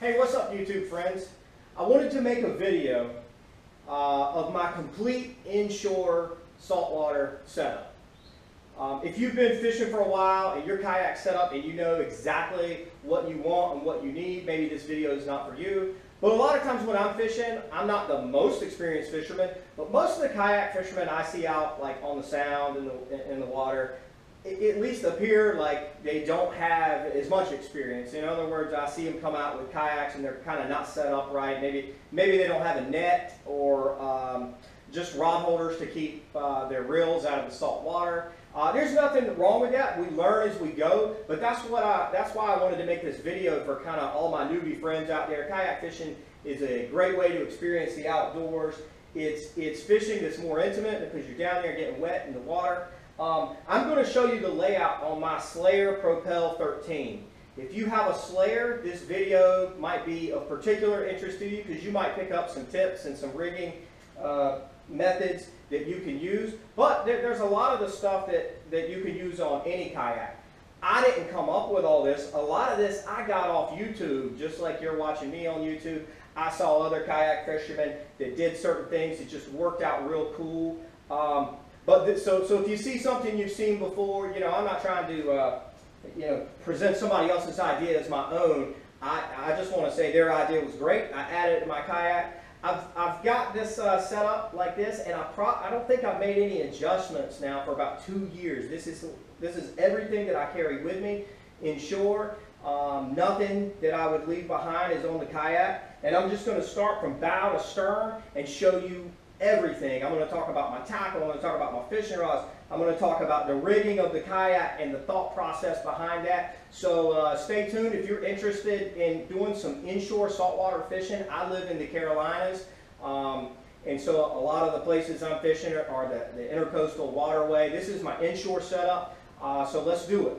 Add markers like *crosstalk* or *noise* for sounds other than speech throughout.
Hey, what's up YouTube friends? I wanted to make a video uh, of my complete inshore saltwater setup. Um, if you've been fishing for a while and your kayak set up and you know exactly what you want and what you need, maybe this video is not for you. But a lot of times when I'm fishing, I'm not the most experienced fisherman, but most of the kayak fishermen I see out like on the sound in the, in the water, at least appear like they don't have as much experience. In other words, I see them come out with kayaks and they're kind of not set up right. Maybe maybe they don't have a net or um, just rod holders to keep uh, their reels out of the salt water. Uh, there's nothing wrong with that. We learn as we go, but that's what I that's why I wanted to make this video for kind of all my newbie friends out there. Kayak fishing is a great way to experience the outdoors. It's it's fishing that's more intimate because you're down there getting wet in the water. Um, I'm going to show you the layout on my Slayer Propel 13. If you have a Slayer, this video might be of particular interest to you because you might pick up some tips and some rigging uh, methods that you can use. But there, there's a lot of the stuff that, that you can use on any kayak. I didn't come up with all this. A lot of this I got off YouTube, just like you're watching me on YouTube. I saw other kayak fishermen that did certain things. It just worked out real cool. Um, but so, so if you see something you've seen before, you know, I'm not trying to, uh, you know, present somebody else's idea as my own. I, I just want to say their idea was great. I added it to my kayak. I've, I've got this uh, set up like this, and I, pro I don't think I've made any adjustments now for about two years. This is, this is everything that I carry with me inshore. Um, nothing that I would leave behind is on the kayak. And I'm just going to start from bow to stern and show you everything. I'm going to talk about my tackle. I'm going to talk about my fishing rods. I'm going to talk about the rigging of the kayak and the thought process behind that. So uh, stay tuned if you're interested in doing some inshore saltwater fishing. I live in the Carolinas. Um, and so a lot of the places I'm fishing are the, the intercoastal waterway. This is my inshore setup. Uh, so let's do it.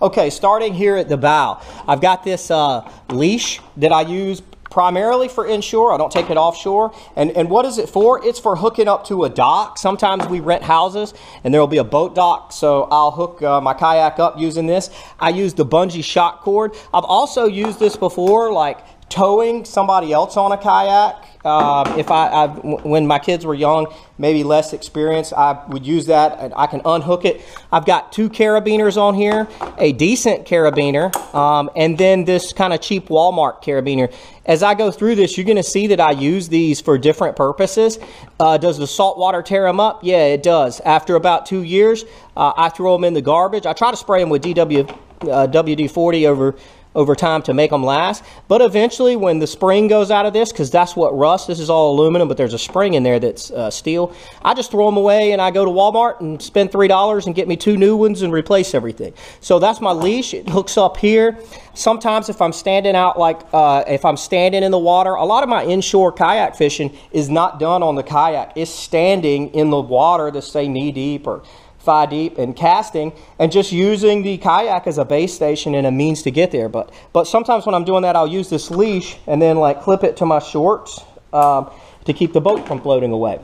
Okay, starting here at the bow, I've got this uh, leash that I use primarily for inshore. I don't take it offshore. And, and what is it for? It's for hooking up to a dock. Sometimes we rent houses and there will be a boat dock. So I'll hook uh, my kayak up using this. I use the bungee shock cord. I've also used this before, like towing somebody else on a kayak. Uh, if I, I, when my kids were young, maybe less experienced, I would use that. I can unhook it. I've got two carabiners on here, a decent carabiner, um, and then this kind of cheap Walmart carabiner. As I go through this, you're going to see that I use these for different purposes. Uh, does the salt water tear them up? Yeah, it does. After about two years, uh, I throw them in the garbage. I try to spray them with DW, uh, WD-40 over over time to make them last. But eventually, when the spring goes out of this, because that's what rust, this is all aluminum, but there's a spring in there that's uh, steel, I just throw them away and I go to Walmart and spend $3 and get me two new ones and replace everything. So that's my leash. It hooks up here. Sometimes if I'm standing out, like uh, if I'm standing in the water, a lot of my inshore kayak fishing is not done on the kayak. It's standing in the water to stay knee deep or thigh deep and casting and just using the kayak as a base station and a means to get there. But, but sometimes when I'm doing that, I'll use this leash and then like clip it to my shorts um, to keep the boat from floating away.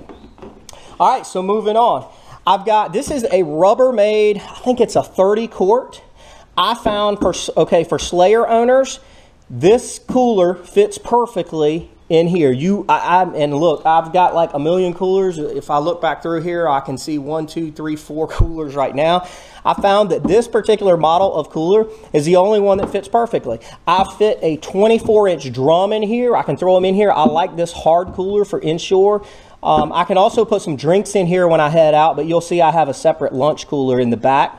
All right, so moving on. I've got, this is a Rubbermaid, I think it's a 30 quart. I found, for, okay, for Slayer owners, this cooler fits perfectly in here. You, I, I, and look, I've got like a million coolers. If I look back through here, I can see one, two, three, four *laughs* coolers right now. I found that this particular model of cooler is the only one that fits perfectly. I fit a 24 inch drum in here. I can throw them in here. I like this hard cooler for inshore. Um, I can also put some drinks in here when I head out, but you'll see I have a separate lunch cooler in the back.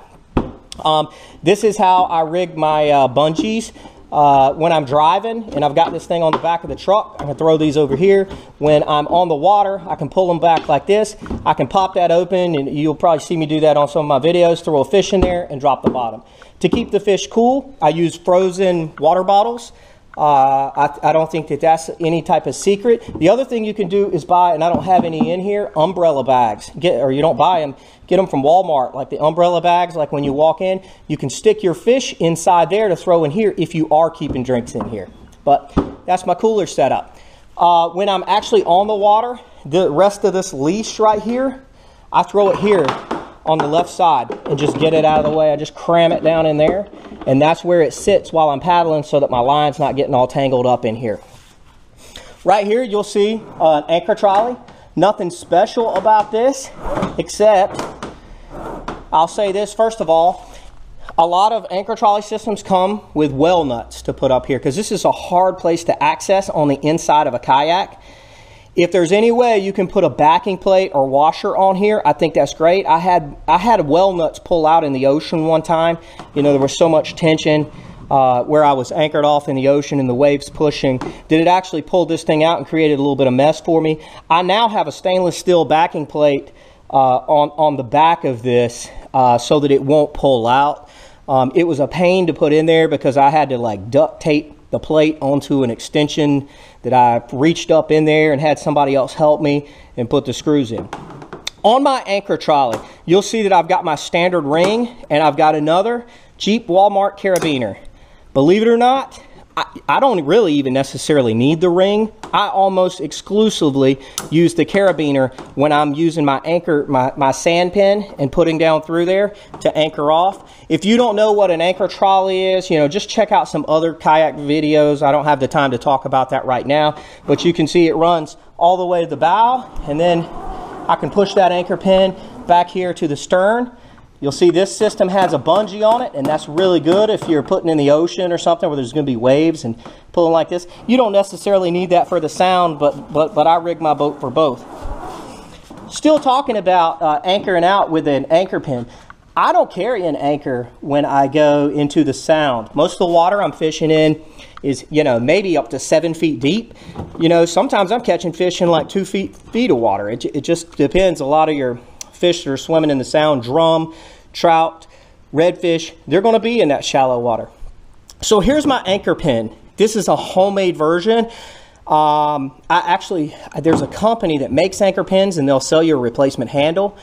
Um, this is how I rig my uh, bungees. Uh, when I'm driving and I've got this thing on the back of the truck, I can throw these over here. When I'm on the water, I can pull them back like this. I can pop that open and you'll probably see me do that on some of my videos, throw a fish in there and drop the bottom. To keep the fish cool, I use frozen water bottles. Uh, I, I, don't think that that's any type of secret. The other thing you can do is buy, and I don't have any in here, umbrella bags. Get or you don't buy them, get them from Walmart, like the umbrella bags. Like when you walk in, you can stick your fish inside there to throw in here if you are keeping drinks in here. But that's my cooler setup. Uh, when I'm actually on the water, the rest of this leash right here, I throw it here on the left side and just get it out of the way. I just cram it down in there and that's where it sits while I'm paddling so that my line's not getting all tangled up in here. Right here, you'll see an anchor trolley. Nothing special about this, except I'll say this first of all. A lot of anchor trolley systems come with well nuts to put up here because this is a hard place to access on the inside of a kayak. If there's any way you can put a backing plate or washer on here, I think that's great. I had I had well nuts pull out in the ocean one time. You know, there was so much tension uh, where I was anchored off in the ocean and the waves pushing, did it actually pull this thing out and created a little bit of mess for me. I now have a stainless steel backing plate uh, on, on the back of this uh, so that it won't pull out. Um, it was a pain to put in there because I had to like duct tape the plate onto an extension that I reached up in there and had somebody else help me and put the screws in. On my anchor trolley, you'll see that I've got my standard ring and I've got another cheap Walmart carabiner. Believe it or not, I, don't really even necessarily need the ring. I almost exclusively use the carabiner when I'm using my anchor, my, my sand pin and putting down through there to anchor off. If you don't know what an anchor trolley is, you know, just check out some other kayak videos. I don't have the time to talk about that right now, but you can see it runs all the way to the bow and then I can push that anchor pin back here to the stern You'll see this system has a bungee on it, and that's really good if you're putting in the ocean or something where there's going to be waves and pulling like this. You don't necessarily need that for the sound, but, but, but I rig my boat for both. Still talking about uh, anchoring out with an anchor pin. I don't carry an anchor when I go into the sound. Most of the water I'm fishing in is, you know, maybe up to seven feet deep. You know, sometimes I'm catching fish in like two feet, feet of water. It, it just depends. A lot of your fish that are swimming in the sound, drum, trout, redfish, they're going to be in that shallow water. So here's my anchor pin. This is a homemade version. Um, I actually, there's a company that makes anchor pins and they'll sell you a replacement handle.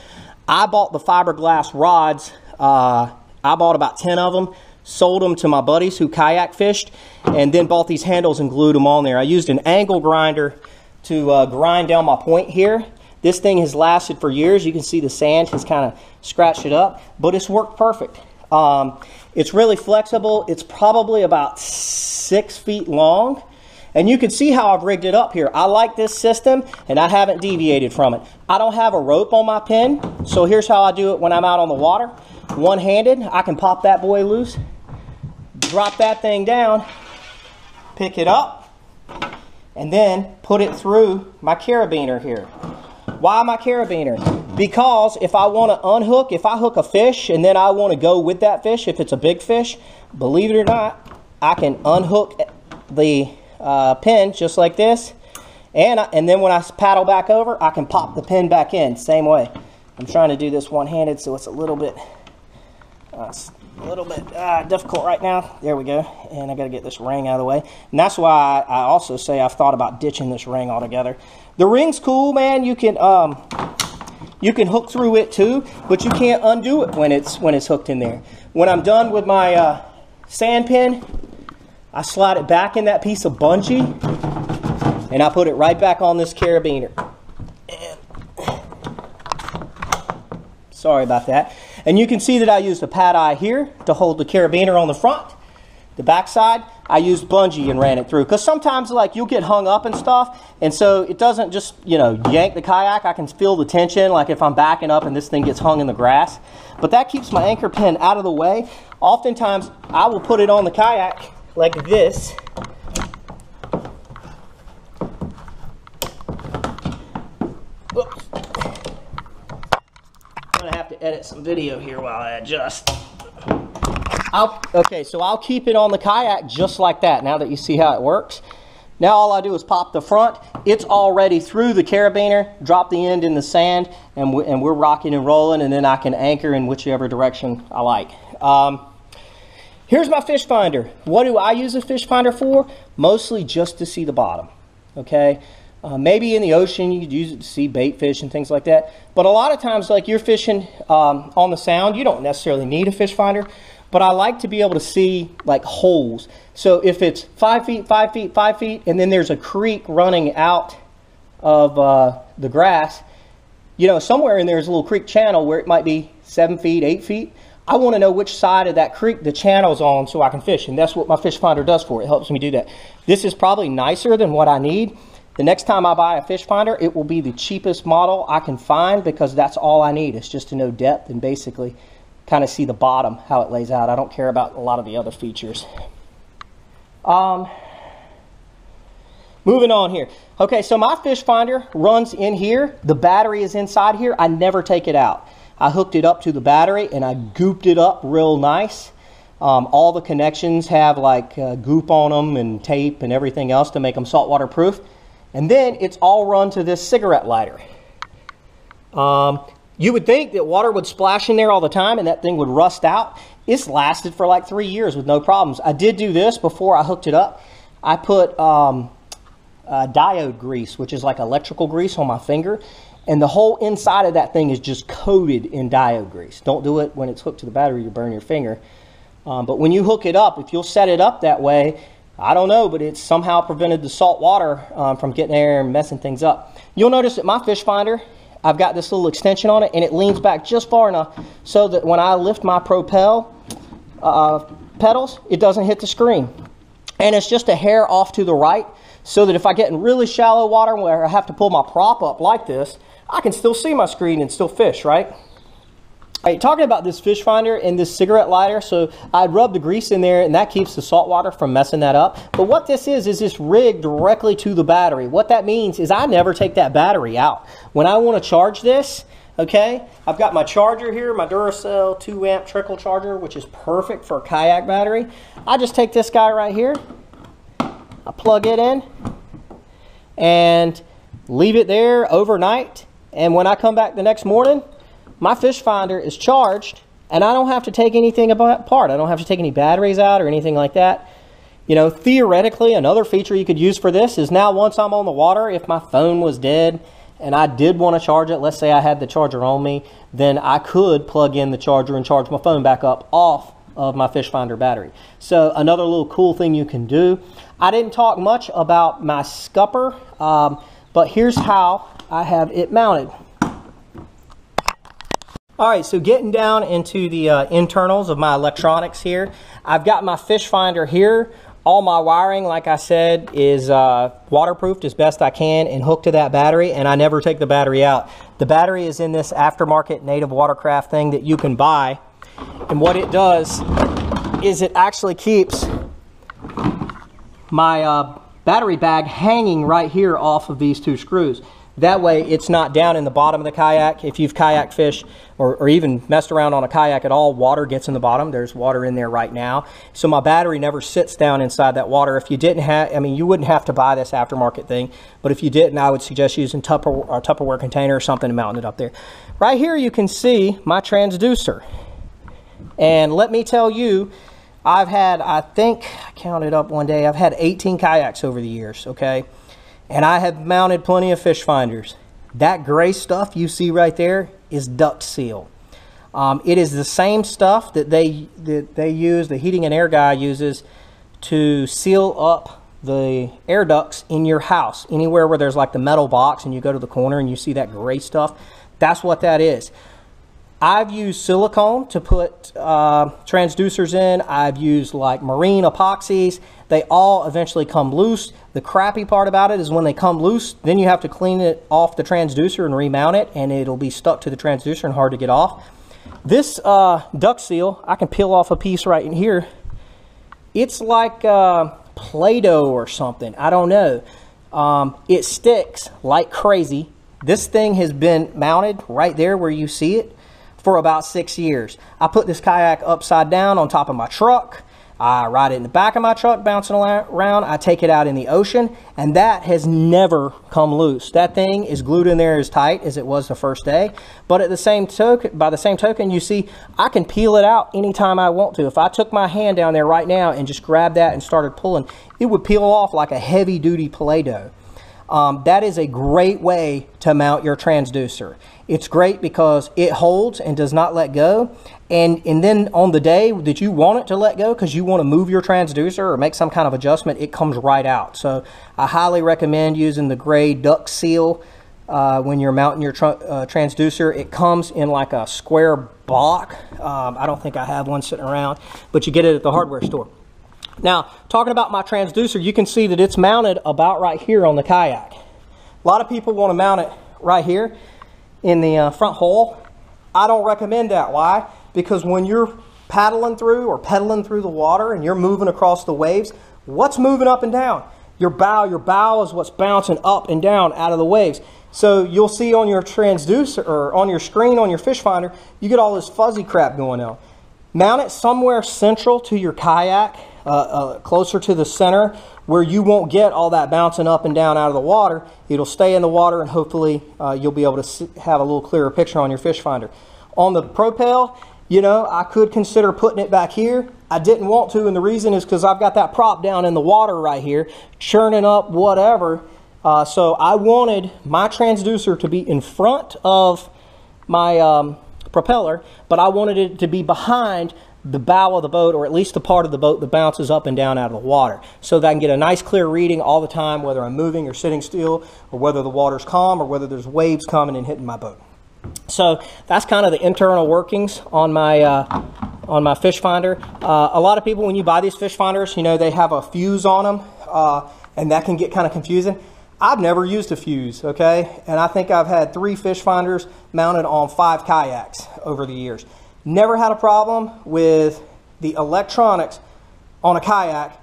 I bought the fiberglass rods. Uh, I bought about 10 of them, sold them to my buddies who kayak fished, and then bought these handles and glued them on there. I used an angle grinder to uh, grind down my point here this thing has lasted for years. You can see the sand has kind of scratched it up, but it's worked perfect. Um, it's really flexible. It's probably about six feet long. And you can see how I've rigged it up here. I like this system and I haven't deviated from it. I don't have a rope on my pin, so here's how I do it when I'm out on the water. One-handed, I can pop that boy loose, drop that thing down, pick it up, and then put it through my carabiner here. Why my carabiner? Because if I want to unhook, if I hook a fish and then I want to go with that fish, if it's a big fish, believe it or not, I can unhook the uh, pin just like this. And, I, and then when I paddle back over, I can pop the pin back in, same way. I'm trying to do this one-handed, so it's a little bit, uh, a little bit uh, difficult right now. There we go. And I got to get this ring out of the way. And that's why I also say I've thought about ditching this ring altogether. The ring's cool, man. You can um, you can hook through it too, but you can't undo it when it's when it's hooked in there. When I'm done with my uh, sand pin, I slide it back in that piece of bungee, and I put it right back on this carabiner. Sorry about that. And you can see that I used a pad eye here to hold the carabiner on the front. The backside, I used bungee and ran it through. Because sometimes, like, you'll get hung up and stuff, and so it doesn't just, you know, yank the kayak. I can feel the tension, like if I'm backing up and this thing gets hung in the grass. But that keeps my anchor pin out of the way. Oftentimes, I will put it on the kayak like this. Oops. I'm going to have to edit some video here while I adjust. I'll, okay, so I'll keep it on the kayak just like that now that you see how it works. Now all I do is pop the front. It's already through the carabiner, drop the end in the sand, and, we, and we're rocking and rolling, and then I can anchor in whichever direction I like. Um, here's my fish finder. What do I use a fish finder for? Mostly just to see the bottom, okay? Uh, maybe in the ocean you could use it to see bait fish and things like that. But a lot of times, like you're fishing um, on the sound, you don't necessarily need a fish finder but I like to be able to see like holes. So if it's five feet, five feet, five feet, and then there's a creek running out of uh, the grass, you know, somewhere in there is a little creek channel where it might be seven feet, eight feet. I want to know which side of that creek the channel's on so I can fish. And that's what my fish finder does for it. It helps me do that. This is probably nicer than what I need. The next time I buy a fish finder, it will be the cheapest model I can find because that's all I need. It's just to know depth and basically kind of see the bottom, how it lays out. I don't care about a lot of the other features. Um, moving on here. Okay, so my fish finder runs in here. The battery is inside here. I never take it out. I hooked it up to the battery and I gooped it up real nice. Um, all the connections have like uh, goop on them and tape and everything else to make them saltwater proof. And then it's all run to this cigarette lighter. Um, you would think that water would splash in there all the time and that thing would rust out. It's lasted for like three years with no problems. I did do this before I hooked it up. I put um, uh, diode grease, which is like electrical grease on my finger, and the whole inside of that thing is just coated in diode grease. Don't do it when it's hooked to the battery, you burn your finger. Um, but when you hook it up, if you'll set it up that way, I don't know, but it's somehow prevented the salt water um, from getting there and messing things up. You'll notice that my fish finder, I've got this little extension on it and it leans back just far enough so that when I lift my propel uh, pedals, it doesn't hit the screen. And it's just a hair off to the right so that if I get in really shallow water where I have to pull my prop up like this, I can still see my screen and still fish, right? Right, talking about this fish finder and this cigarette lighter, so I'd rub the grease in there and that keeps the salt water from messing that up. But what this is, is this rigged directly to the battery. What that means is I never take that battery out. When I want to charge this, okay, I've got my charger here, my Duracell 2 amp trickle charger, which is perfect for a kayak battery. I just take this guy right here, I plug it in, and leave it there overnight and when I come back the next morning, my fish finder is charged and I don't have to take anything apart. I don't have to take any batteries out or anything like that. You know, theoretically, another feature you could use for this is now once I'm on the water, if my phone was dead and I did want to charge it, let's say I had the charger on me, then I could plug in the charger and charge my phone back up off of my fish finder battery. So another little cool thing you can do. I didn't talk much about my scupper, um, but here's how I have it mounted. All right, so getting down into the uh, internals of my electronics here, I've got my fish finder here. All my wiring, like I said, is uh, waterproofed as best I can and hooked to that battery, and I never take the battery out. The battery is in this aftermarket native watercraft thing that you can buy, and what it does is it actually keeps my uh, battery bag hanging right here off of these two screws. That way it's not down in the bottom of the kayak. If you've kayak fished or, or, even messed around on a kayak at all, water gets in the bottom. There's water in there right now. So my battery never sits down inside that water. If you didn't have, I mean, you wouldn't have to buy this aftermarket thing, but if you didn't, I would suggest using Tupper, or Tupperware container or something and mounting it up there. Right here you can see my transducer. And let me tell you, I've had, I think, I counted up one day, I've had 18 kayaks over the years, okay? And I have mounted plenty of fish finders. That gray stuff you see right there is duct seal. Um, it is the same stuff that they that they use, the heating and air guy uses to seal up the air ducts in your house. Anywhere where there's like the metal box and you go to the corner and you see that gray stuff, that's what that is. I've used silicone to put uh, transducers in. I've used like marine epoxies. They all eventually come loose. The crappy part about it is when they come loose, then you have to clean it off the transducer and remount it, and it'll be stuck to the transducer and hard to get off. This uh, duct seal, I can peel off a piece right in here. It's like uh, Play-Doh or something. I don't know. Um, it sticks like crazy. This thing has been mounted right there where you see it for about six years. I put this kayak upside down on top of my truck. I ride it in the back of my truck, bouncing around. I take it out in the ocean, and that has never come loose. That thing is glued in there as tight as it was the first day. But at the same token, by the same token, you see, I can peel it out anytime I want to. If I took my hand down there right now and just grabbed that and started pulling, it would peel off like a heavy-duty Play-Doh. Um, that is a great way to mount your transducer. It's great because it holds and does not let go. And, and then on the day that you want it to let go because you want to move your transducer or make some kind of adjustment, it comes right out. So I highly recommend using the gray duct seal uh, when you're mounting your tr- uh, transducer. It comes in like a square block. Um, I don't think I have one sitting around, but you get it at the hardware store. Now, talking about my transducer, you can see that it's mounted about right here on the kayak. A lot of people want to mount it right here in the uh, front hole. I don't recommend that. Why? Because when you're paddling through or pedaling through the water and you're moving across the waves, what's moving up and down? Your bow. Your bow is what's bouncing up and down out of the waves. So you'll see on your transducer or on your screen on your fish finder, you get all this fuzzy crap going on. Mount it somewhere central to your kayak, uh, uh, closer to the center, where you won't get all that bouncing up and down out of the water. It'll stay in the water, and hopefully uh, you'll be able to have a little clearer picture on your fish finder. On the Propel, you know, I could consider putting it back here. I didn't want to, and the reason is because I've got that prop down in the water right here, churning up whatever. Uh, so I wanted my transducer to be in front of my um, propeller, but I wanted it to be behind the bow of the boat, or at least the part of the boat that bounces up and down out of the water, so that I can get a nice clear reading all the time, whether I'm moving or sitting still, or whether the water's calm, or whether there's waves coming and hitting my boat. So that's kind of the internal workings on my uh, on my fish finder. Uh, a lot of people, when you buy these fish finders, you know they have a fuse on them, uh, and that can get kind of confusing. I've never used a fuse, okay, and I think I've had three fish finders mounted on five kayaks over the years. Never had a problem with the electronics on a kayak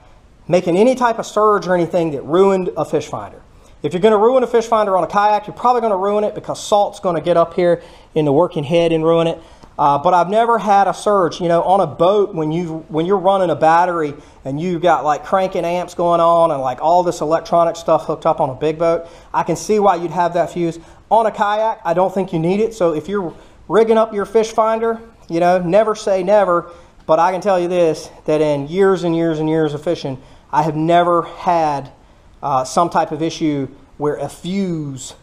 making any type of surge or anything that ruined a fish finder. If you're going to ruin a fish finder on a kayak, you're probably going to ruin it because salt's going to get up here in the working head and ruin it. Uh, but I've never had a surge. You know, on a boat when you when you're running a battery and you've got like cranking amps going on and like all this electronic stuff hooked up on a big boat, I can see why you'd have that fuse. On a kayak, I don't think you need it. So if you're rigging up your fish finder, you know, never say never. But I can tell you this: that in years and years and years of fishing, I have never had uh, some type of issue where a fuse,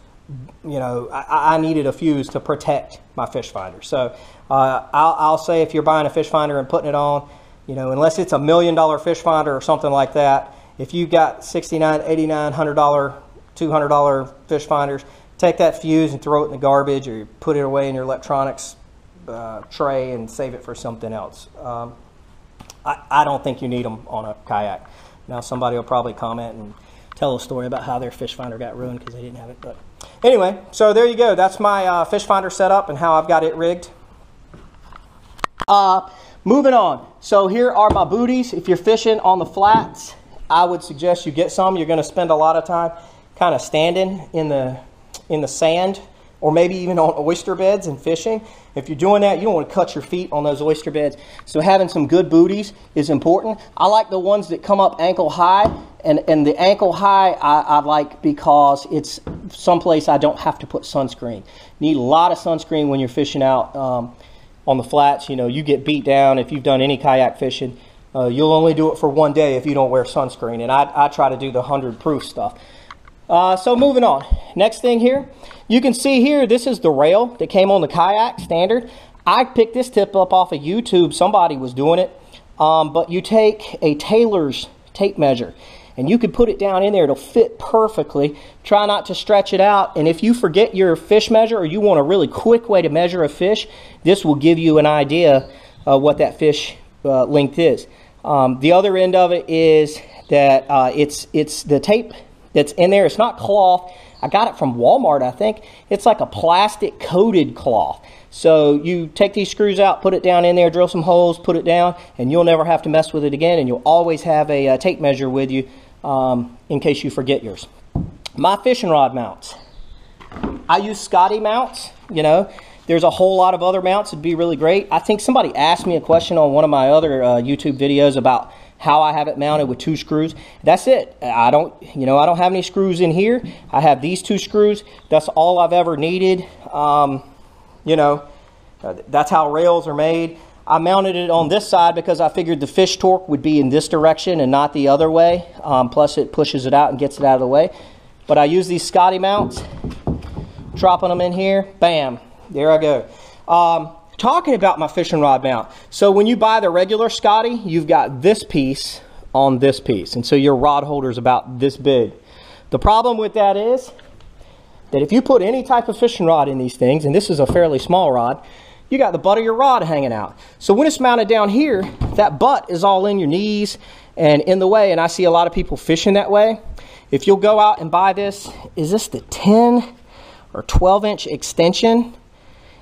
you know, I, I, needed a fuse to protect my fish finder. So uh, I'll, I'll, say if you're buying a fish finder and putting it on, you know, unless it's a million dollar fish finder or something like that, if you've got 69 89 $100, $200 fish finders, take that fuse and throw it in the garbage or put it away in your electronics uh, tray and save it for something else. Um, I, I don't think you need them on a kayak. Now, somebody will probably comment and tell a story about how their fish finder got ruined because they didn't have it. But anyway, so there you go. That's my uh, fish finder setup and how I've got it rigged. Uh, moving on. So here are my booties. If you're fishing on the flats, I would suggest you get some. You're going to spend a lot of time kind of standing in the in the sand or maybe even on oyster beds and fishing. If you're doing that, you don't want to cut your feet on those oyster beds. So having some good booties is important. I like the ones that come up ankle high, and, and the ankle high I, I like because it's someplace I don't have to put sunscreen. Need a lot of sunscreen when you're fishing out um, on the flats. You know, you get beat down if you've done any kayak fishing. Uh, you'll only do it for one day if you don't wear sunscreen, and I, I try to do the 100 proof stuff. Uh, so moving on. Next thing here, you can see here, this is the rail that came on the kayak standard. I picked this tip up off of YouTube. Somebody was doing it. Um, but you take a tailor's tape measure and you can put it down in there. It'll fit perfectly. Try not to stretch it out. And if you forget your fish measure or you want a really quick way to measure a fish, this will give you an idea of what that fish uh, length is. Um, the other end of it is that uh, it's it's the tape that's in there. It's not cloth. I got it from Walmart, I think. It's like a plastic coated cloth. So you take these screws out, put it down in there, drill some holes, put it down, and you'll never have to mess with it again. And you'll always have a, a uh, tape measure with you um, in case you forget yours. My fishing rod mounts. I use Scotty mounts, you know. There's a whole lot of other mounts that'd be really great. I think somebody asked me a question on one of my other uh, YouTube videos about how I have it mounted with two screws. That's it. I don't, you know, I don't have any screws in here. I have these two screws. That's all I've ever needed. Um, you know, that's how rails are made. I mounted it on this side because I figured the fish torque would be in this direction and not the other way. Um, plus, it pushes it out and gets it out of the way. But I use these Scotty mounts, dropping them in here. Bam, there I go. Um, talking about my fishing rod mount. So when you buy the regular Scotty, you've got this piece on this piece. And so your rod holder is about this big. The problem with that is that if you put any type of fishing rod in these things, and this is a fairly small rod, you got the butt of your rod hanging out. So when it's mounted down here, that butt is all in your knees and in the way, and I see a lot of people fishing that way. If you'll go out and buy this, is this the 10 or 12 inch extension?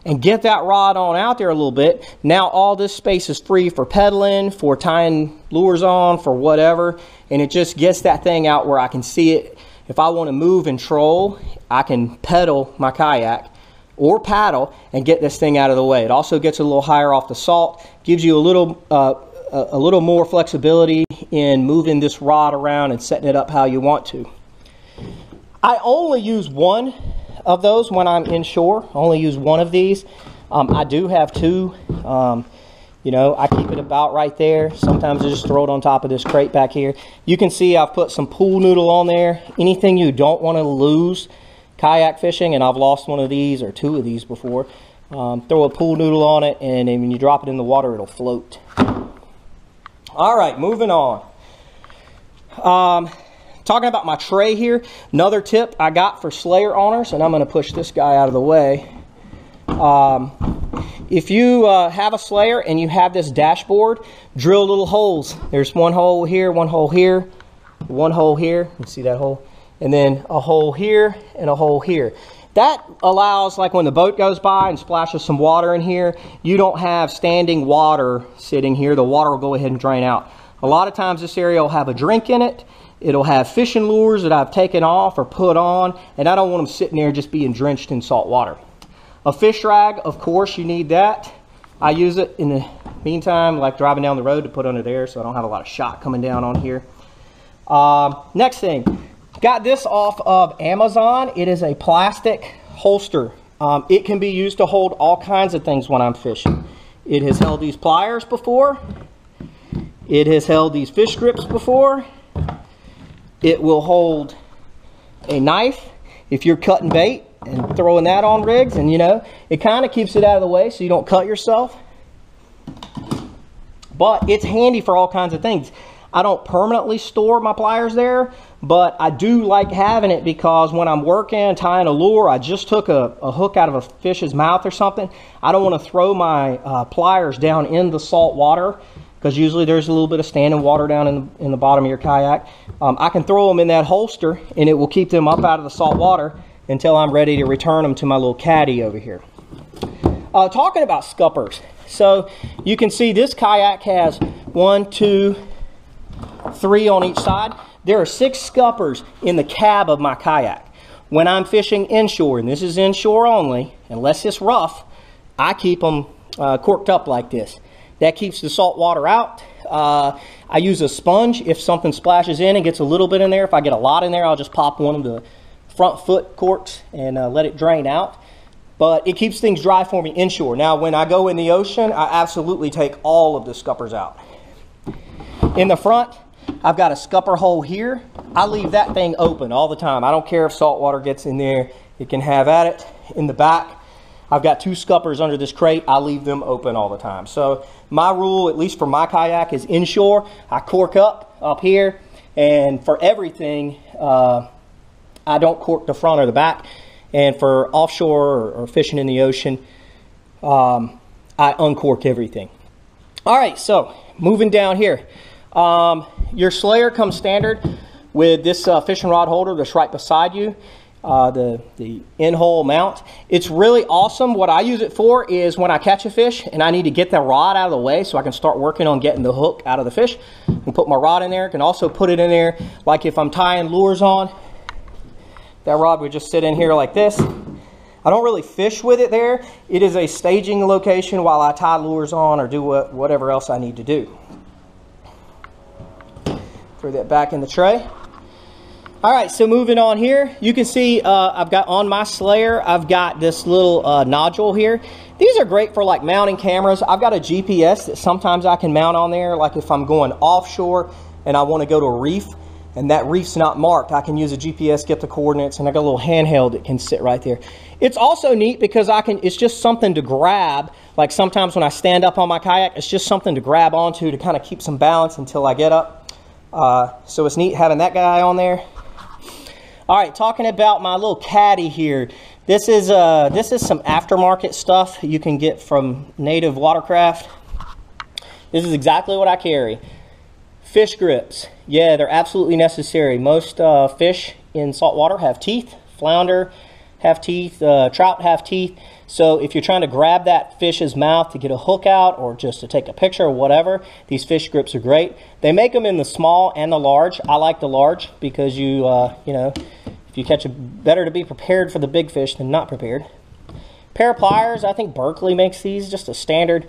And get that rod on out there a little bit. Now all this space is free for pedaling, for tying lures on, for whatever. And it just gets that thing out where I can see it. If I want to move and troll, I can pedal my kayak or paddle and get this thing out of the way. It also gets a little higher off the salt, gives you a little uh, a little more flexibility in moving this rod around and setting it up how you want to. I only use one of those when I'm inshore. I only use one of these. Um, I do have two. Um, you know, I keep it about right there. Sometimes I just throw it on top of this crate back here. You can see I've put some pool noodle on there. Anything you don't want to lose kayak fishing, and I've lost one of these or two of these before. Um, throw a pool noodle on it, and when you drop it in the water, it'll float. All right, moving on. Um, talking about my tray here, another tip I got for Slayer owners, and I'm going to push this guy out of the way. Um, if you uh, have a Slayer and you have this dashboard, drill little holes. There's one hole here, one hole here, one hole here. You see that hole? and then a hole here and a hole here. That allows, like when the boat goes by and splashes some water in here, you don't have standing water sitting here. The water will go ahead and drain out. A lot of times this area will have a drink in it. It'll have fishing lures that I've taken off or put on, and I don't want them sitting there just being drenched in salt water. A fish rag, of course, you need that. I use it in the meantime, like driving down the road to put under there so I don't have a lot of shot coming down on here. Um, next thing, Got this off of Amazon. It is a plastic holster. Um, it can be used to hold all kinds of things when I'm fishing. It has held these pliers before. It has held these fish grips before. It will hold a knife if you're cutting bait and throwing that on rigs. And you know, it kind of keeps it out of the way so you don't cut yourself. But it's handy for all kinds of things. I don't permanently store my pliers there, but I do like having it because when I'm working, tying a lure, I just took a, a hook out of a fish's mouth or something. I don't want to throw my uh, pliers down in the salt water because usually there's a little bit of standing water down in the, in the bottom of your kayak. Um, I can throw them in that holster and it will keep them up out of the salt water until I'm ready to return them to my little caddy over here. Uh, talking about scuppers. So you can see this kayak has one, two, three on each side. There are six scuppers in the cab of my kayak. When I'm fishing inshore, and this is inshore only, unless it's rough, I keep them uh, corked up like this. That keeps the salt water out. Uh, I use a sponge if something splashes in and gets a little bit in there. If I get a lot in there, I'll just pop one of the front foot corks and uh, let it drain out. But it keeps things dry for me inshore. Now, when I go in the ocean, I absolutely take all of the scuppers out. In the front, I've got a scupper hole here. I leave that thing open all the time. I don't care if salt water gets in there. It can have at it. In the back, I've got two scuppers under this crate. I leave them open all the time. So my rule, at least for my kayak, is inshore. I cork up up here. And for everything, uh, I don't cork the front or the back. And for offshore or, or fishing in the ocean, um, I uncork everything. All right, so moving down here. Um, your Slayer comes standard with this uh, fishing rod holder that's right beside you. Uh, the, the in-hole mount. It's really awesome. What I use it for is when I catch a fish and I need to get the rod out of the way so I can start working on getting the hook out of the fish. I can put my rod in there. I can also put it in there like if I'm tying lures on. That rod would just sit in here like this. I don't really fish with it there. It is a staging location while I tie lures on or do what, whatever else I need to do. Throw that back in the tray. All right, so moving on here, you can see uh, I've got on my Slayer, I've got this little uh, nodule here. These are great for like mounting cameras. I've got a GPS that sometimes I can mount on there, like if I'm going offshore and I want to go to a reef and that reef's not marked, I can use a GPS, get the coordinates, and I got a little handheld that can sit right there. It's also neat because I can, it's just something to grab. Like sometimes when I stand up on my kayak, it's just something to grab onto to kind of keep some balance until I get up. Uh, so it's neat having that guy on there. All right, talking about my little caddy here. This is uh, this is some aftermarket stuff you can get from Native Watercraft. This is exactly what I carry. Fish grips. Yeah, they're absolutely necessary. Most uh, fish in saltwater have teeth. Flounder have teeth. Uh, trout have teeth. So if you're trying to grab that fish's mouth to get a hook out or just to take a picture or whatever, these fish grips are great. They make them in the small and the large. I like the large because you, uh, you know, if you catch a, better to be prepared for the big fish than not prepared. Pair of pliers, I think Berkley makes these, just a standard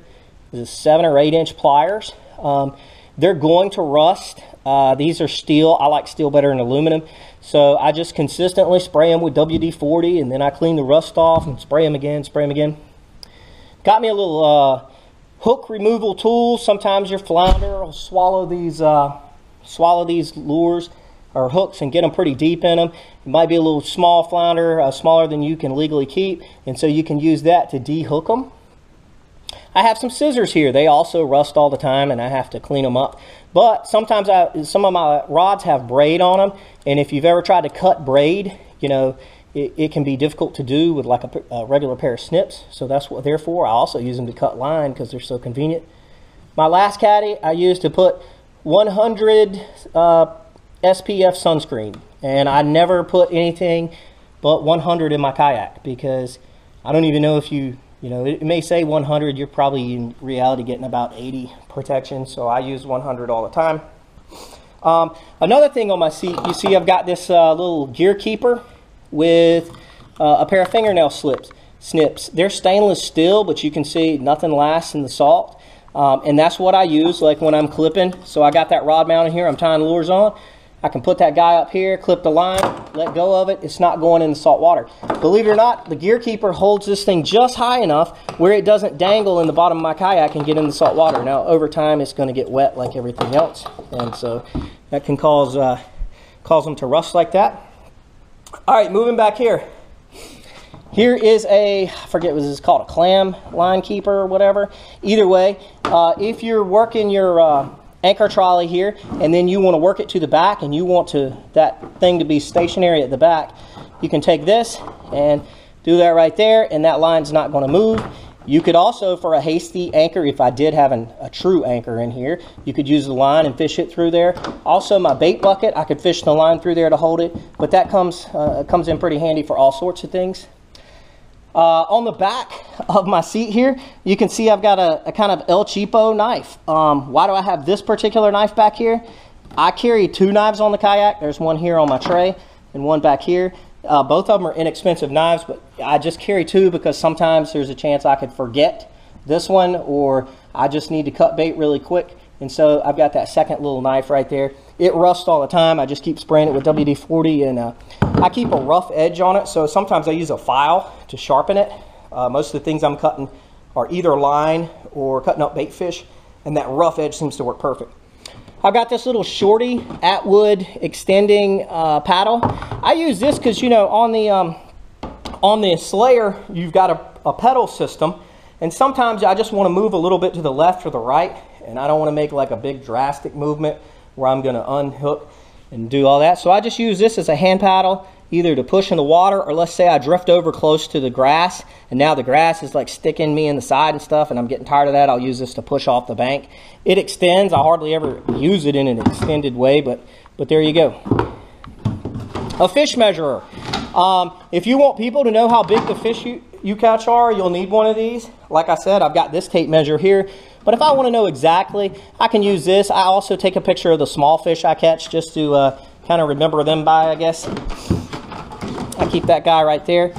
this is seven or eight inch pliers. Um, they're going to rust. Uh, these are steel. I like steel better than aluminum. So I just consistently spray them with WD-40 and then I clean the rust off and spray them again, spray them again. Got me a little uh, hook removal tool. Sometimes your flounder will swallow these, uh, swallow these lures or hooks and get them pretty deep in them. It might be a little small flounder, uh, smaller than you can legally keep, and so you can use that to de-hook them. I have some scissors here. They also rust all the time, and I have to clean them up. But sometimes I, some of my rods have braid on them, and if you've ever tried to cut braid, you know, it, it can be difficult to do with like a, a, regular pair of snips. So that's what they're for. I also use them to cut line because they're so convenient. My last caddy I used to put 100 uh, SPF sunscreen, and I never put anything but 100 in my kayak because I don't even know if you you know, it, may say 100, you're probably in reality getting about 80 protection, so I use 100 all the time. Um, another thing on my seat, you see I've got this uh, little gear keeper with uh, a pair of fingernail slips, snips. They're stainless steel, but you can see nothing lasts in the salt. Um, and that's what I use like when I'm clipping. So I got that rod mounted here, I'm tying lures on. I can put that guy up here, clip the line, let go of it. It's not going in the salt water. Believe it or not, the gear keeper holds this thing just high enough where it doesn't dangle in the bottom of my kayak and get in the salt water. Now, over time, it's going to get wet like everything else. And so that can cause, uh, cause them to rust like that. All right, moving back here. Here is a, I forget what this is called, a clam line keeper or whatever. Either way, uh, if you're working your uh, anchor trolley here and then you want to work it to the back and you want to that thing to be stationary at the back. You can take this and do that right there and that line's not going to move. You could also for a hasty anchor if I did have an, a true anchor in here you could use the line and fish it through there. Also my bait bucket I could fish the line through there to hold it but that comes uh, comes in pretty handy for all sorts of things uh, on the back of my seat here, you can see I've got a, a kind of El Cheapo knife. Um, why do I have this particular knife back here? I carry two knives on the kayak. There's one here on my tray and one back here. Uh, both of them are inexpensive knives, but I just carry two because sometimes there's a chance I could forget this one or I just need to cut bait really quick. And so I've got that second little knife right there. It rusts all the time. I just keep spraying it with WD-40 and uh, I keep a rough edge on it. So sometimes I use a file to sharpen it. Uh, most of the things I'm cutting are either line or cutting up bait fish and that rough edge seems to work perfect. I've got this little shorty Attwood extending uh, paddle. I use this because you know on the um, on the Slayer you've got a, a pedal system and sometimes I just want to move a little bit to the left or the right and I don't want to make like a big drastic movement where I'm going to unhook and do all that. So I just use this as a hand paddle either to push in the water or let's say I drift over close to the grass and now the grass is like sticking me in the side and stuff and I'm getting tired of that. I'll use this to push off the bank. It extends. I hardly ever use it in an extended way, but, but there you go. A fish measurer. Um, if you want people to know how big the fish you, you catch are, you'll need one of these. Like I said, I've got this tape measure here. But if I want to know exactly, I can use this. I also take a picture of the small fish I catch just to uh, kind of remember them by, I guess. I keep that guy right there.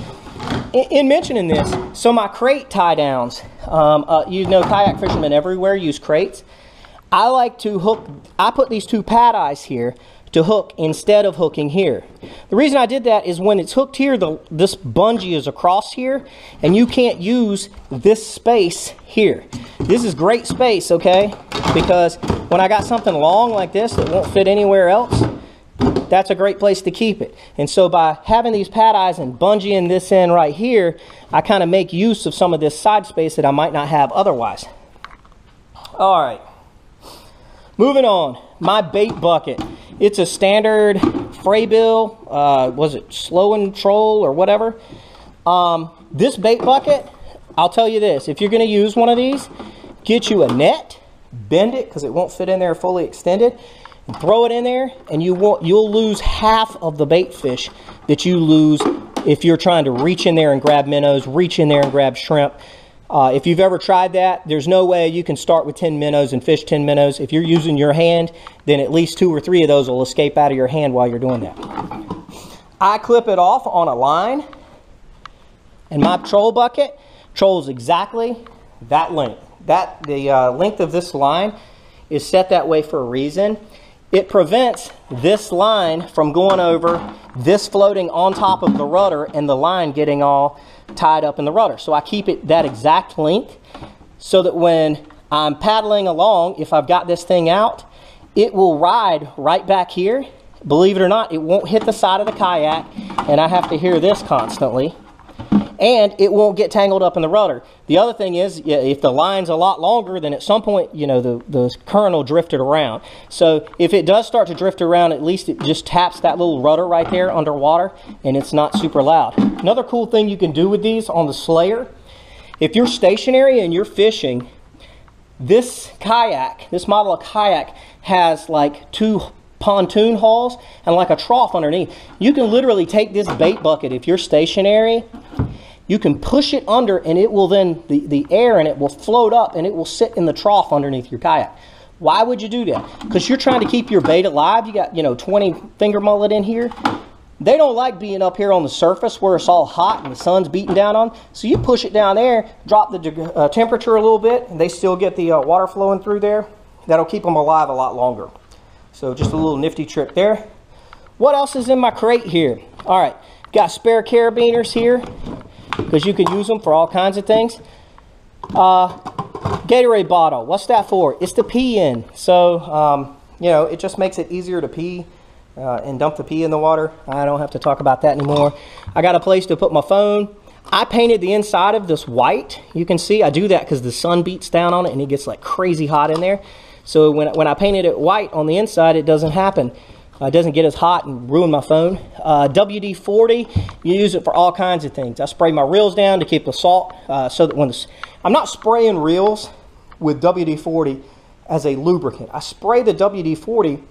In, in mentioning this, so my crate tie downs, um, uh, you know kayak fishermen everywhere use crates. I like to hook, I put these two pad eyes here to hook instead of hooking here. The reason I did that is when it's hooked here, the, this bungee is across here, and you can't use this space here. This is great space, okay? Because when I got something long like this that won't fit anywhere else, that's a great place to keep it. And so by having these pad eyes and bungeeing this in right here, I kind of make use of some of this side space that I might not have otherwise. All right. Moving on, my bait bucket. It's a standard Frabill, uh, was it slow and troll or whatever. Um, this bait bucket, I'll tell you this, if you're gonna use one of these, get you a net, bend it because it won't fit in there fully extended, throw it in there and you will you'll lose half of the bait fish that you lose if you're trying to reach in there and grab minnows, reach in there and grab shrimp. Uh, if you've ever tried that, there's no way you can start with 10 minnows and fish 10 minnows. If you're using your hand, then at least two or three of those will escape out of your hand while you're doing that. I clip it off on a line, and my troll bucket trolls exactly that length. That the uh, length of this line is set that way for a reason. It prevents this line from going over, this floating on top of the rudder, and the line getting all tied up in the rudder. So I keep it that exact length so that when I'm paddling along, if I've got this thing out, it will ride right back here. Believe it or not, it won't hit the side of the kayak, and I have to hear this constantly. And it won't get tangled up in the rudder. The other thing is, if the line's a lot longer, then at some point, you know, the, the current will drift it around. So if it does start to drift around, at least it just taps that little rudder right there underwater, and it's not super loud. Another cool thing you can do with these on the Slayer, if you're stationary and you're fishing, this kayak, this model of kayak, has like two pontoon hulls and like a trough underneath. You can literally take this bait bucket if you're stationary. You can push it under and it will then, the, the air in it will float up and it will sit in the trough underneath your kayak. Why would you do that? Because you're trying to keep your bait alive. You got, you know, 20 finger mullet in here. They don't like being up here on the surface where it's all hot and the sun's beating down on. So you push it down there, drop the uh, temperature a little bit, and they still get the uh, water flowing through there. That'll keep them alive a lot longer. So just a little nifty trick there. What else is in my crate here? All right, got spare carabiners here because you can use them for all kinds of things. Uh, Gatorade bottle, what's that for? It's to pee in. So, um, you know, it just makes it easier to pee uh, and dump the pee in the water. I don't have to talk about that anymore. I got a place to put my phone. I painted the inside of this white. You can see I do that because the sun beats down on it and it gets like crazy hot in there. So when, when I painted it white on the inside, it doesn't happen. Uh, it doesn't get as hot and ruin my phone. Uh, WD-40, you use it for all kinds of things. I spray my reels down to keep the salt uh, so that when the, I'm not spraying reels with WD-40 as a lubricant. I spray the WD-40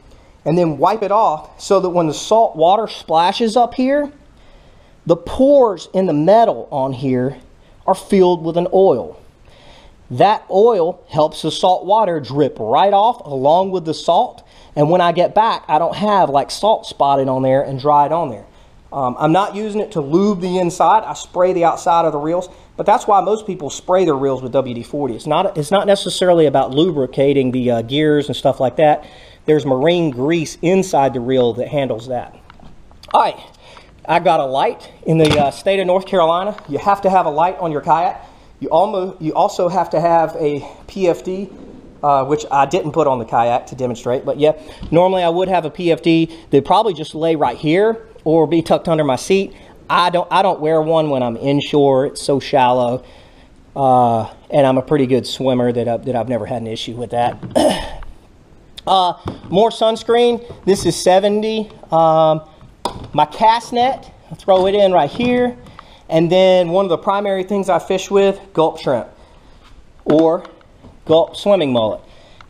and then wipe it off so that when the salt water splashes up here, the pores in the metal on here are filled with an oil. That oil helps the salt water drip right off along with the salt. And when I get back, I don't have like salt spotted on there and dried on there. Um, I'm not using it to lube the inside. I spray the outside of the reels, but that's why most people spray their reels with WD-40. It's not, it's not necessarily about lubricating the uh, gears and stuff like that. There's marine grease inside the reel that handles that. All right, I got a light in the uh, state of North Carolina. You have to have a light on your kayak. You, almost, you also have to have a PFD, uh, which I didn't put on the kayak to demonstrate, but yeah, normally I would have a PFD. They'd probably just lay right here or be tucked under my seat. I don't, I don't wear one when I'm inshore. It's so shallow. Uh, and I'm a pretty good swimmer that, I, that I've never had an issue with that. *coughs* uh, more sunscreen. This is 70. Um, my cast net, I'll throw it in right here. And then one of the primary things I fish with, gulp shrimp or gulp swimming mullet.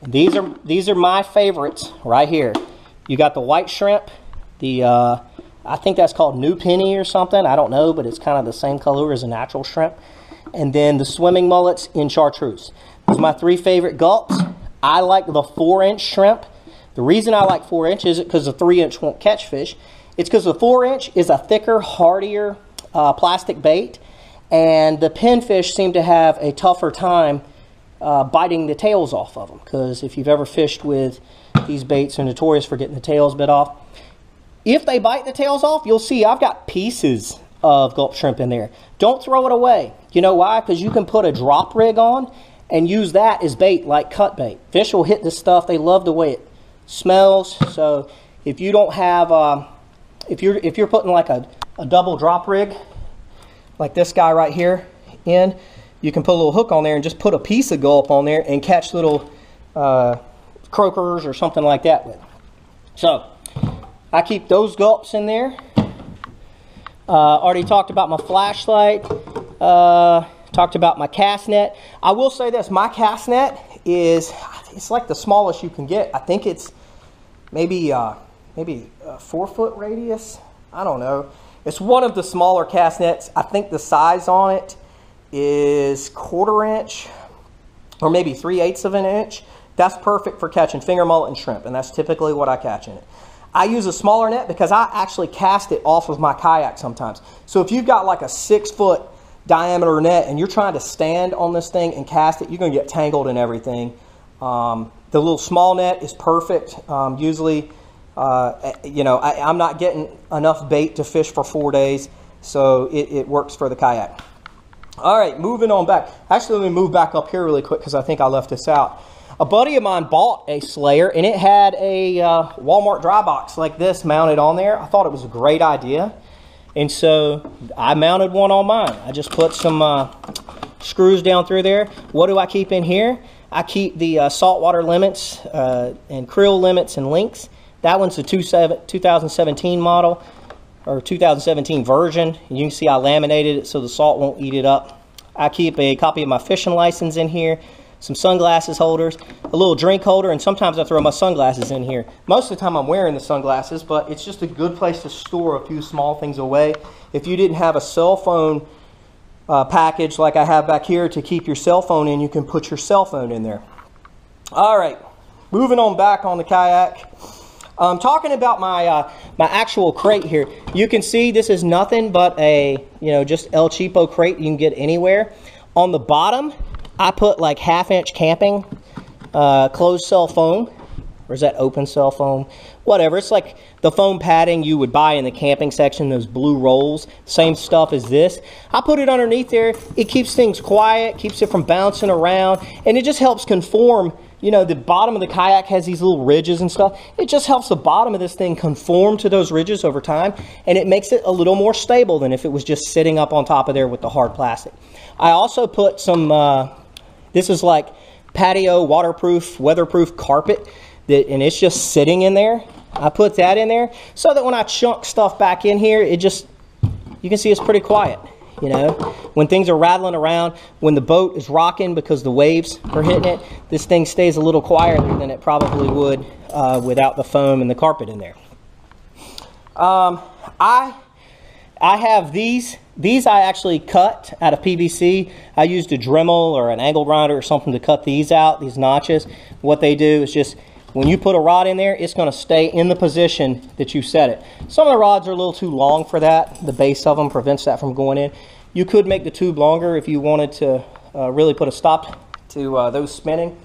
These are these are my favorites right here. You got the white shrimp, the uh, I think that's called new penny or something. I don't know, but it's kind of the same color as a natural shrimp. And then the swimming mullets in chartreuse. Those are my three favorite gulps. I like the four inch shrimp. The reason I like four inch is because the three inch won't catch fish. It's because the four inch is a thicker, hardier uh, plastic bait, and the pinfish seem to have a tougher time uh, biting the tails off of them. Because if you've ever fished with these baits, they're notorious for getting the tails bit off. If they bite the tails off, you'll see I've got pieces of gulp shrimp in there. Don't throw it away. You know why? Because you can put a drop rig on and use that as bait like cut bait. Fish will hit this stuff. They love the way it smells. So if you don't have, uh, if you're if you're putting like a a double drop rig, like this guy right here, in, you can put a little hook on there and just put a piece of gulp on there and catch little uh, croakers or something like that with. So, I keep those gulps in there. Uh, already talked about my flashlight. Uh, talked about my cast net. I will say this, my cast net is, it's like the smallest you can get. I think it's maybe, uh, maybe four foot radius. I don't know. It's one of the smaller cast nets. I think the size on it is quarter inch or maybe three eighths of an inch. That's perfect for catching finger mullet and shrimp, and that's typically what I catch in it. I use a smaller net because I actually cast it off of my kayak sometimes. So if you've got like a six foot diameter net and you're trying to stand on this thing and cast it, you're going to get tangled in everything. Um, the little small net is perfect. Um, usually, uh, you know, I, am not getting enough bait to fish for four days, so it, it, works for the kayak. All right, moving on back. Actually, let me move back up here really quick because I think I left this out. A buddy of mine bought a Slayer and it had a uh, Walmart dry box like this mounted on there. I thought it was a great idea. And so I mounted one on mine. I just put some uh, screws down through there. What do I keep in here? I keep the uh, saltwater limits uh, and creel limits and links. That one's the 2017 model or 2017 version. You can see I laminated it so the salt won't eat it up. I keep a copy of my fishing license in here, some sunglasses holders, a little drink holder, and sometimes I throw my sunglasses in here. Most of the time I'm wearing the sunglasses, but it's just a good place to store a few small things away. If you didn't have a cell phone uh, package like I have back here to keep your cell phone in, you can put your cell phone in there. All right, moving on back on the kayak. Um, talking about my uh, my actual crate here, you can see this is nothing but a you know just El Cheapo crate you can get anywhere. On the bottom, I put like half inch camping uh, closed cell foam, or is that open cell foam? Whatever. It's like the foam padding you would buy in the camping section, those blue rolls. Same stuff as this. I put it underneath there. It keeps things quiet, keeps it from bouncing around, and it just helps conform you know, the bottom of the kayak has these little ridges and stuff. It just helps the bottom of this thing conform to those ridges over time, and it makes it a little more stable than if it was just sitting up on top of there with the hard plastic. I also put some, uh, this is like patio waterproof, weatherproof carpet, that, and it's just sitting in there. I put that in there so that when I chunk stuff back in here, it just, you can see it's pretty quiet. You know, when things are rattling around, when the boat is rocking because the waves are hitting it, this thing stays a little quieter than it probably would uh, without the foam and the carpet in there. Um, I I have these. These I actually cut out of PVC. I used a Dremel or an angle grinder or something to cut these out, these notches. What they do is just when you put a rod in there, it's going to stay in the position that you set it. Some of the rods are a little too long for that. The base of them prevents that from going in. You could make the tube longer if you wanted to uh, really put a stop to uh, those spinning.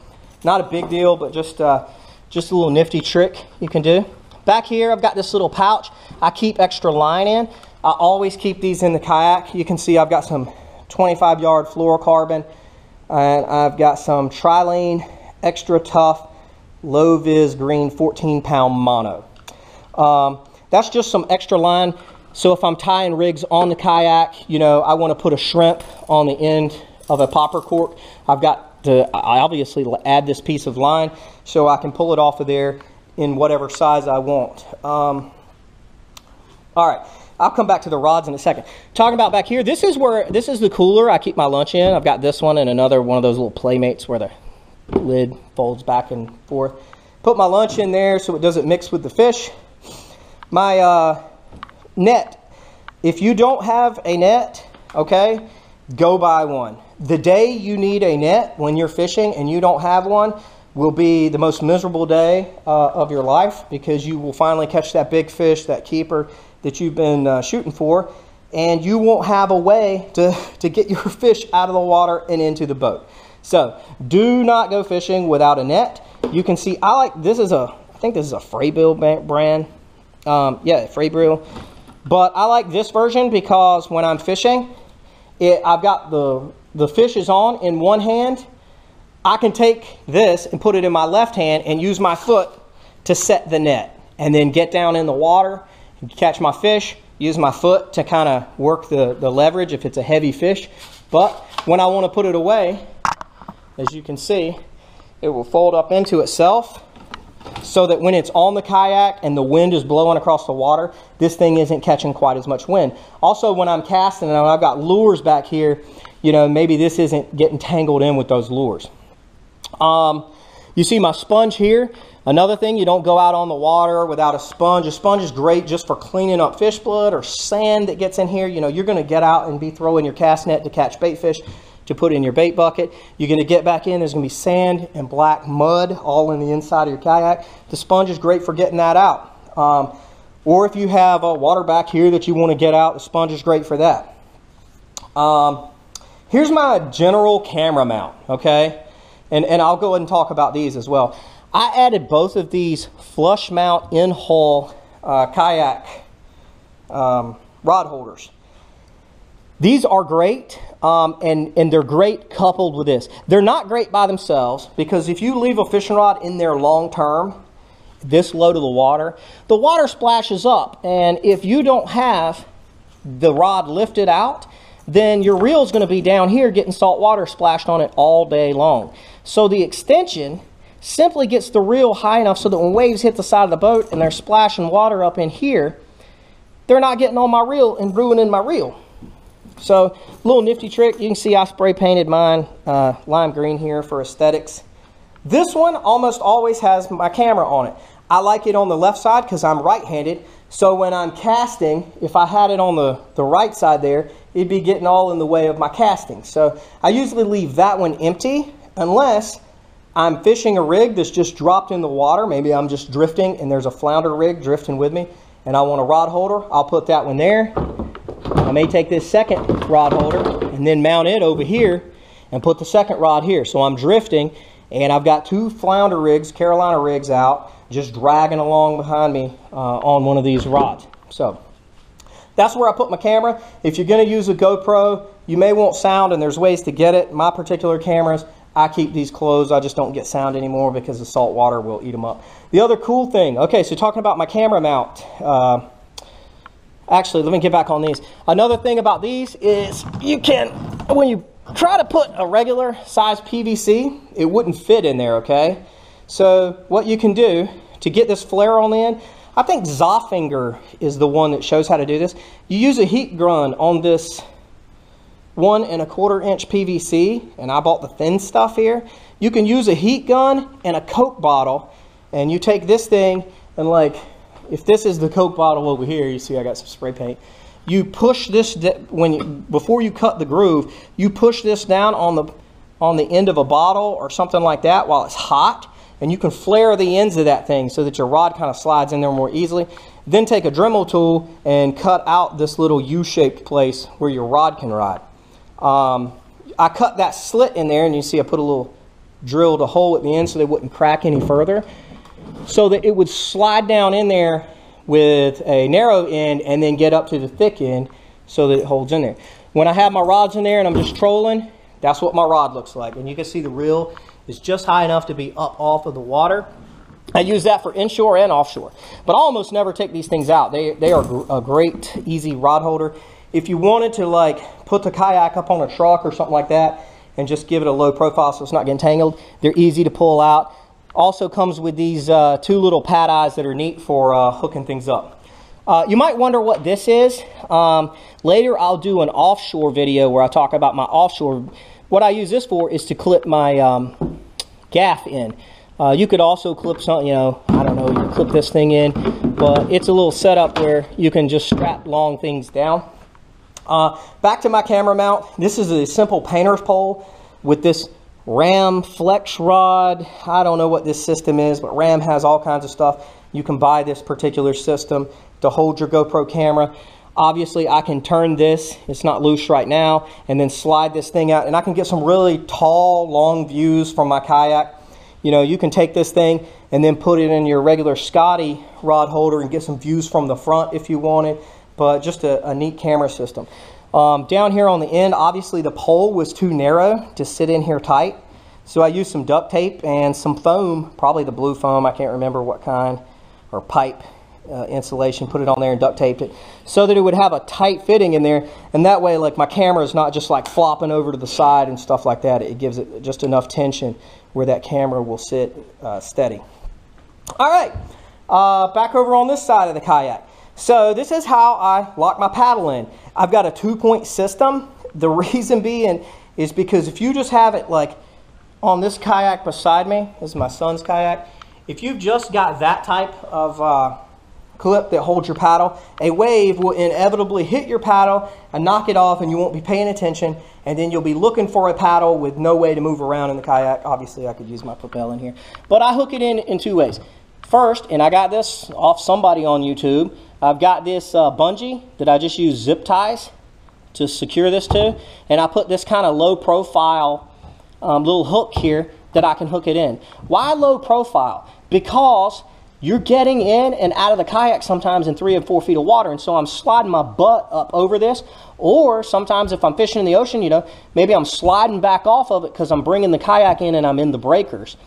Not a big deal, but just, uh, just a little nifty trick you can do. Back here, I've got this little pouch. I keep extra line in. I always keep these in the kayak. You can see I've got some 25 yard fluorocarbon and I've got some trilene extra tough low vis green 14 pound mono. Um, that's just some extra line. So if I'm tying rigs on the kayak, you know, I want to put a shrimp on the end of a popper cork. I've got to I obviously add this piece of line so I can pull it off of there in whatever size I want. Um, all right. I'll come back to the rods in a second. Talking about back here, this is where this is the cooler I keep my lunch in. I've got this one and another one of those little playmates where the lid folds back and forth. Put my lunch in there so it doesn't mix with the fish. My uh, net. If you don't have a net, okay, go buy one. The day you need a net when you're fishing and you don't have one will be the most miserable day uh, of your life because you will finally catch that big fish, that keeper that you've been uh, shooting for, and you won't have a way to, to get your *laughs* fish out of the water and into the boat. So do not go fishing without a net. You can see, I like, this is a, I think this is a Frabill brand. Um, yeah, Frabill. But I like this version because when I'm fishing, it, I've got the, the fish is on in one hand. I can take this and put it in my left hand and use my foot to set the net and then get down in the water and catch my fish, use my foot to kind of work the, the leverage if it's a heavy fish. But when I want to put it away, as you can see, it will fold up into itself. so that when it's on the kayak and the wind is blowing across the water, this thing isn't catching quite as much wind. Also, when I'm casting and I've got lures back here, you know, maybe this isn't getting tangled in with those lures. Um, you see my sponge here. Another thing, you don't go out on the water without a sponge. A sponge is great just for cleaning up fish blood or sand that gets in here. You know, you're going to get out and be throwing your cast net to catch bait fish to put in your bait bucket. You're going to get back in, there's going to be sand and black mud all in the inside of your kayak. The sponge is great for getting that out. Um, or if you have a water back here that you want to get out, the sponge is great for that. Um, here's my general camera mount, okay? And, and I'll go ahead and talk about these as well. I added both of these flush mount in hull uh, kayak um, rod holders. These are great, um, and, and they're great coupled with this. They're not great by themselves because if you leave a fishing rod in there long term, this low to the water, the water splashes up. And if you don't have the rod lifted out, then your reel is going to be down here getting salt water splashed on it all day long. So the extension simply gets the reel high enough so that when waves hit the side of the boat and they're splashing water up in here, they're not getting on my reel and ruining my reel. So, little nifty trick. You can see I spray painted mine uh, lime green here for aesthetics. This one almost always has my camera on it. I like it on the left side because I'm right-handed. So when I'm casting, if I had it on the, the right side there, it'd be getting all in the way of my casting. So I usually leave that one empty unless I'm fishing a rig that's just dropped in the water. Maybe I'm just drifting and there's a flounder rig drifting with me and I want a rod holder. I'll put that one there. I may take this second rod holder and then mount it over here and put the second rod here. So I'm drifting and I've got two flounder rigs, Carolina rigs out, just dragging along behind me uh, on one of these rods. So that's where I put my camera. If you're going to use a GoPro, you may want sound and there's ways to get it. My particular cameras, I keep these closed. I just don't get sound anymore because the salt water will eat them up. The other cool thing, okay, so talking about my camera mount. Uh, actually, let me get back on these. Another thing about these is you can, when you try to put a regular size PVC, it wouldn't fit in there, okay? So what you can do to get this flare on the end, I think Zoffinger is the one that shows how to do this. You use a heat gun on this one and a quarter inch PVC, and I bought the thin stuff here. You can use a heat gun and a Coke bottle, and you take this thing and like, if this is the Coke bottle over here, you see I got some spray paint. You push this when you, before you cut the groove, you push this down on the on the end of a bottle or something like that while it's hot, and you can flare the ends of that thing so that your rod kind of slides in there more easily. Then take a Dremel tool and cut out this little U-shaped place where your rod can ride. Um, I cut that slit in there, and you see I put a little drilled a hole at the end so they wouldn't crack any further, so that it would slide down in there with a narrow end and then get up to the thick end so that it holds in there. When I have my rods in there and I'm just trolling, that's what my rod looks like. And you can see the reel is just high enough to be up off of the water. I use that for inshore and offshore. But I almost never take these things out. They, they are a great, easy rod holder. If you wanted to like put the kayak up on a truck or something like that and just give it a low profile so it's not getting tangled, they're easy to pull out. Also comes with these uh, two little pad eyes that are neat for uh, hooking things up. Uh, you might wonder what this is. Um, later I'll do an offshore video where I talk about my offshore. What I use this for is to clip my um, gaff in. Uh, you could also clip something, you know, I don't know, you clip this thing in, but it's a little setup where you can just strap long things down. Uh, back to my camera mount. This is a simple painter's pole with this Ram flex rod. I don't know what this system is, but Ram has all kinds of stuff. You can buy this particular system to hold your GoPro camera. Obviously, I can turn this, it's not loose right now, and then slide this thing out, and I can get some really tall, long views from my kayak. You know, you can take this thing and then put it in your regular Scotty rod holder and get some views from the front if you wanted but just a, a neat camera system. Um, down here on the end, obviously the pole was too narrow to sit in here tight. So I used some duct tape and some foam, probably the blue foam, I can't remember what kind, or pipe uh, insulation, put it on there and duct taped it so that it would have a tight fitting in there. And that way, like my camera is not just like flopping over to the side and stuff like that. It gives it just enough tension where that camera will sit uh, steady. All right, uh, back over on this side of the kayak. So this is how I lock my paddle in. I've got a two-point system. The *laughs* reason being is because if you just have it like on this kayak beside me, this is my son's kayak, if you've just got that type of uh, clip that holds your paddle, a wave will inevitably hit your paddle and knock it off and you won't be paying attention and then you'll be looking for a paddle with no way to move around in the kayak. Obviously I could use my propel in here, but I hook it in in two ways. First, and I got this off somebody on YouTube, I've got this uh, bungee that I just use zip ties to secure this to and I put this kind of low profile um, little hook here that I can hook it in. Why low profile? Because you're getting in and out of the kayak sometimes in three and four feet of water. And so I'm sliding my butt up over this. Or sometimes if I'm fishing in the ocean, you know, maybe I'm sliding back off of it because I'm bringing the kayak in and I'm in the breakers.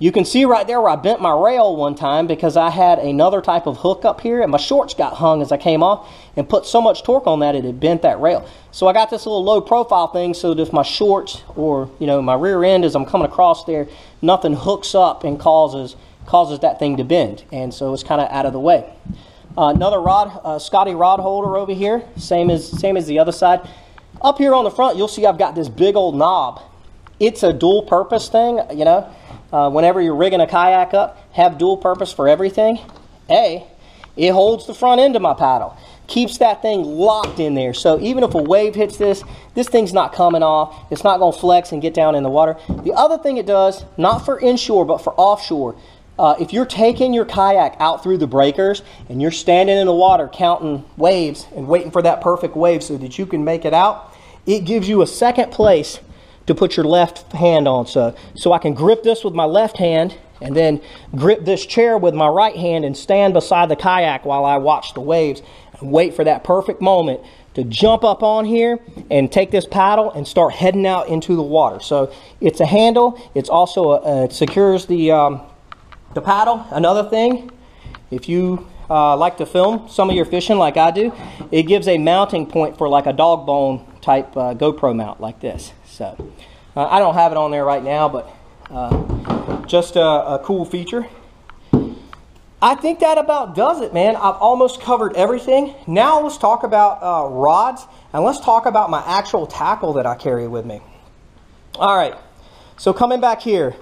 You can see right there where I bent my rail one time because I had another type of hook up here and my shorts got hung as I came off and put so much torque on that it had bent that rail. So I got this little low profile thing so that if my shorts or, you know, my rear end as I'm coming across there, nothing hooks up and causes causes that thing to bend. And so it's kind of out of the way. Uh, another rod, uh, Scotty rod holder over here, same as, same as the other side. Up here on the front, you'll see I've got this big old knob. It's a dual purpose thing, you know. Uh, whenever you're rigging a kayak up, have dual purpose for everything. A, it holds the front end of my paddle keeps that thing locked in there. So even if a wave hits this, this thing's not coming off. It's not going to flex and get down in the water. The other thing it does, not for inshore, but for offshore, uh, if you're taking your kayak out through the breakers and you're standing in the water counting waves and waiting for that perfect wave so that you can make it out, it gives you a second place to put your left hand on. So, so I can grip this with my left hand and then grip this chair with my right hand and stand beside the kayak while I watch the waves and wait for that perfect moment to jump up on here and take this paddle and start heading out into the water. So it's a handle. It's also a, it secures the um, the paddle, another thing, if you uh, like to film some of your fishing like I do, it gives a mounting point for like a dog bone type uh, GoPro mount like this. So uh, I don't have it on there right now, but uh, just a, a, cool feature. I think that about does it, man. I've almost covered everything. Now let's talk about uh, rods and let's talk about my actual tackle that I carry with me. All right, so coming back here,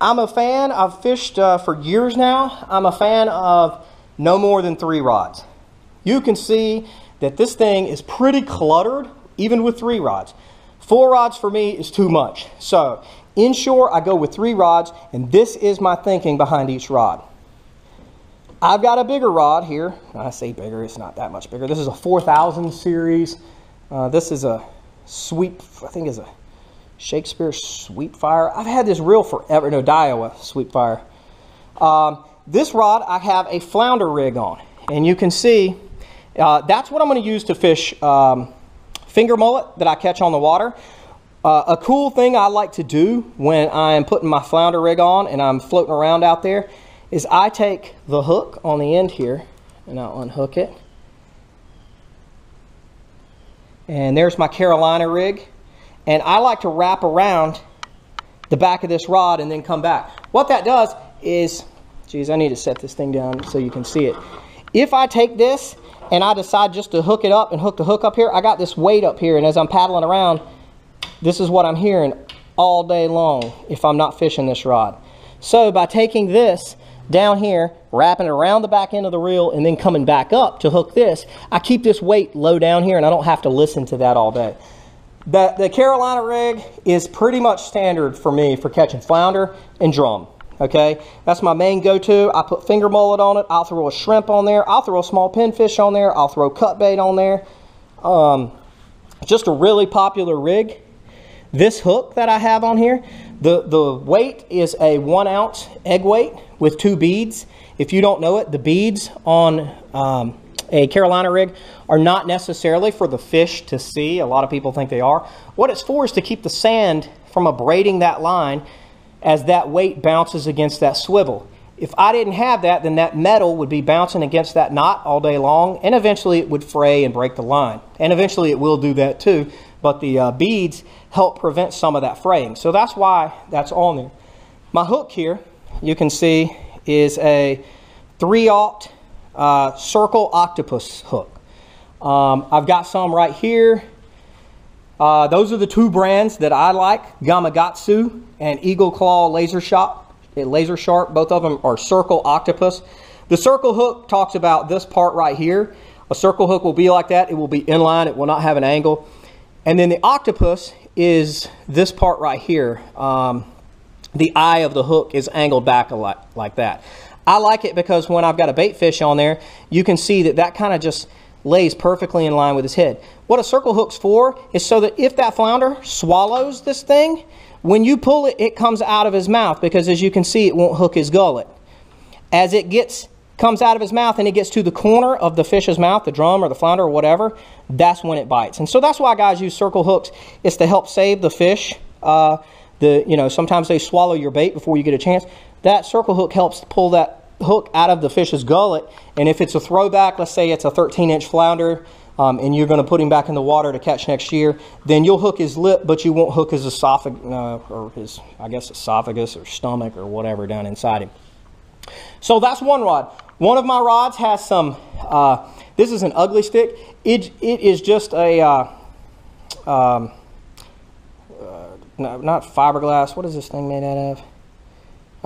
I'm a fan, I've fished uh, for years now. I'm a fan of no more than three rods. You can see that this thing is pretty cluttered, even with three rods. Four rods for me is too much. So, inshore, I go with three rods, and this is my thinking behind each rod. I've got a bigger rod here. When I say bigger, it's not that much bigger. This is a 4000 series. Uh, this is a sweep, I think is a Shakespeare Sweep Fire. I've had this reel forever. No, Daiwa Sweep Fire. Um, this rod, I have a flounder rig on. And you can see uh, that's what I'm going to use to fish um, finger mullet that I catch on the water. Uh, a cool thing I like to do when I'm putting my flounder rig on and I'm floating around out there is I take the hook on the end here and I'll unhook it. And there's my Carolina rig. And I like to wrap around the back of this rod and then come back. What that does is, geez, I need to set this thing down so you can see it. If I take this and I decide just to hook it up and hook the hook up here, I got this weight up here and as I'm paddling around, this is what I'm hearing all day long if I'm not fishing this rod. So by taking this down here, wrapping it around the back end of the reel, and then coming back up to hook this, I keep this weight low down here and I don't have to listen to that all day. The, the Carolina rig is pretty much standard for me for catching flounder and drum. Okay, that's my main go-to. I put finger mullet on it. I'll throw a shrimp on there. I'll throw a small pinfish on there. I'll throw cut bait on there. Um, just a really popular rig. This hook that I have on here, the, the weight is a one ounce egg weight with two beads. If you don't know it, the beads on um, a Carolina rig are not necessarily for the fish to see. A lot of people think they are. What it's for is to keep the sand from abrading that line as that weight bounces against that swivel. If I didn't have that, then that metal would be bouncing against that knot all day long, and eventually it would fray and break the line. And eventually it will do that too, but the uh, beads help prevent some of that fraying. So that's why that's on there. My hook here, you can see, is a 3-aught uh, circle octopus hook. Um, I've got some right here. Uh, those are the two brands that I like, Gamakatsu and Eagle Claw Laser Shop, Laser Sharp. Both of them are circle octopus. The circle hook talks about this part right here. A circle hook will be like that. It will be inline. It will not have an angle. And then the octopus is this part right here. Um, the eye of the hook is angled back a lot like that. I like it because when I've got a bait fish on there, you can see that that kind of just lays perfectly in line with his head. What a circle hook's for is so that if that flounder swallows this thing, when you pull it, it comes out of his mouth because as you can see, it won't hook his gullet. As it gets comes out of his mouth and it gets to the corner of the fish's mouth, the drum or the flounder or whatever, that's when it bites. And so that's why guys use circle hooks. It's to help save the fish. Uh, the you know sometimes they swallow your bait before you get a chance. That circle hook helps pull that hook out of the fish's gullet. And if it's a throwback, let's say it's a 13 inch flounder, um, and you're going to put him back in the water to catch next year, then you'll hook his lip, but you won't hook his esophagus, uh, or his, I guess, esophagus or stomach or whatever down inside him. So that's one rod. One of my rods has some, uh, this is an ugly stick. It, it is just a, uh, um, uh, no, not fiberglass. What is this thing made out of?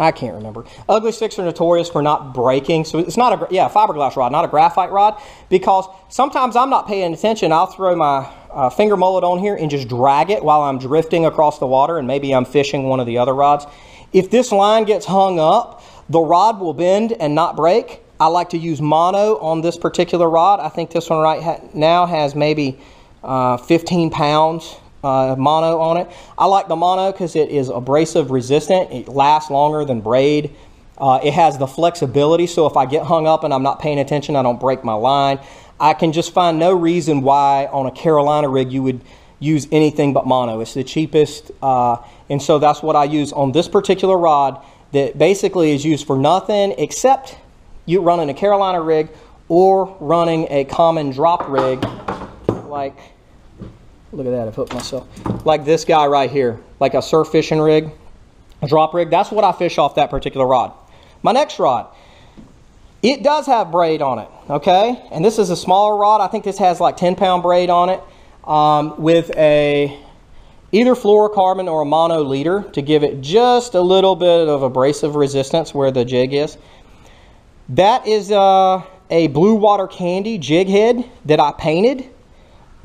I can't remember. Ugly sticks are notorious for not breaking. So it's not a, yeah, fiberglass rod, not a graphite rod, because sometimes I'm not paying attention. I'll throw my uh, finger mullet on here and just drag it while I'm drifting across the water and maybe I'm fishing one of the other rods. If this line gets hung up, the rod will bend and not break. I like to use mono on this particular rod. I think this one right now has maybe uh, 15 pounds uh, mono on it. I like the mono because it is abrasive resistant. It lasts longer than braid. Uh, it has the flexibility, so if I get hung up and I'm not paying attention, I don't break my line. I can just find no reason why on a Carolina rig you would use anything but mono. It's the cheapest, uh, and so that's what I use on this particular rod that basically is used for nothing except you running a Carolina rig or running a common drop rig like Look at that, I've hooked myself. Like this guy right here, like a surf fishing rig, a drop rig. That's what I fish off that particular rod. My next rod, it does have braid on it, okay? And this is a smaller rod. I think this has like 10 pound braid on it um, with a either fluorocarbon or a mono leader to give it just a little bit of abrasive resistance where the jig is. That is uh, a blue water candy jig head that I painted.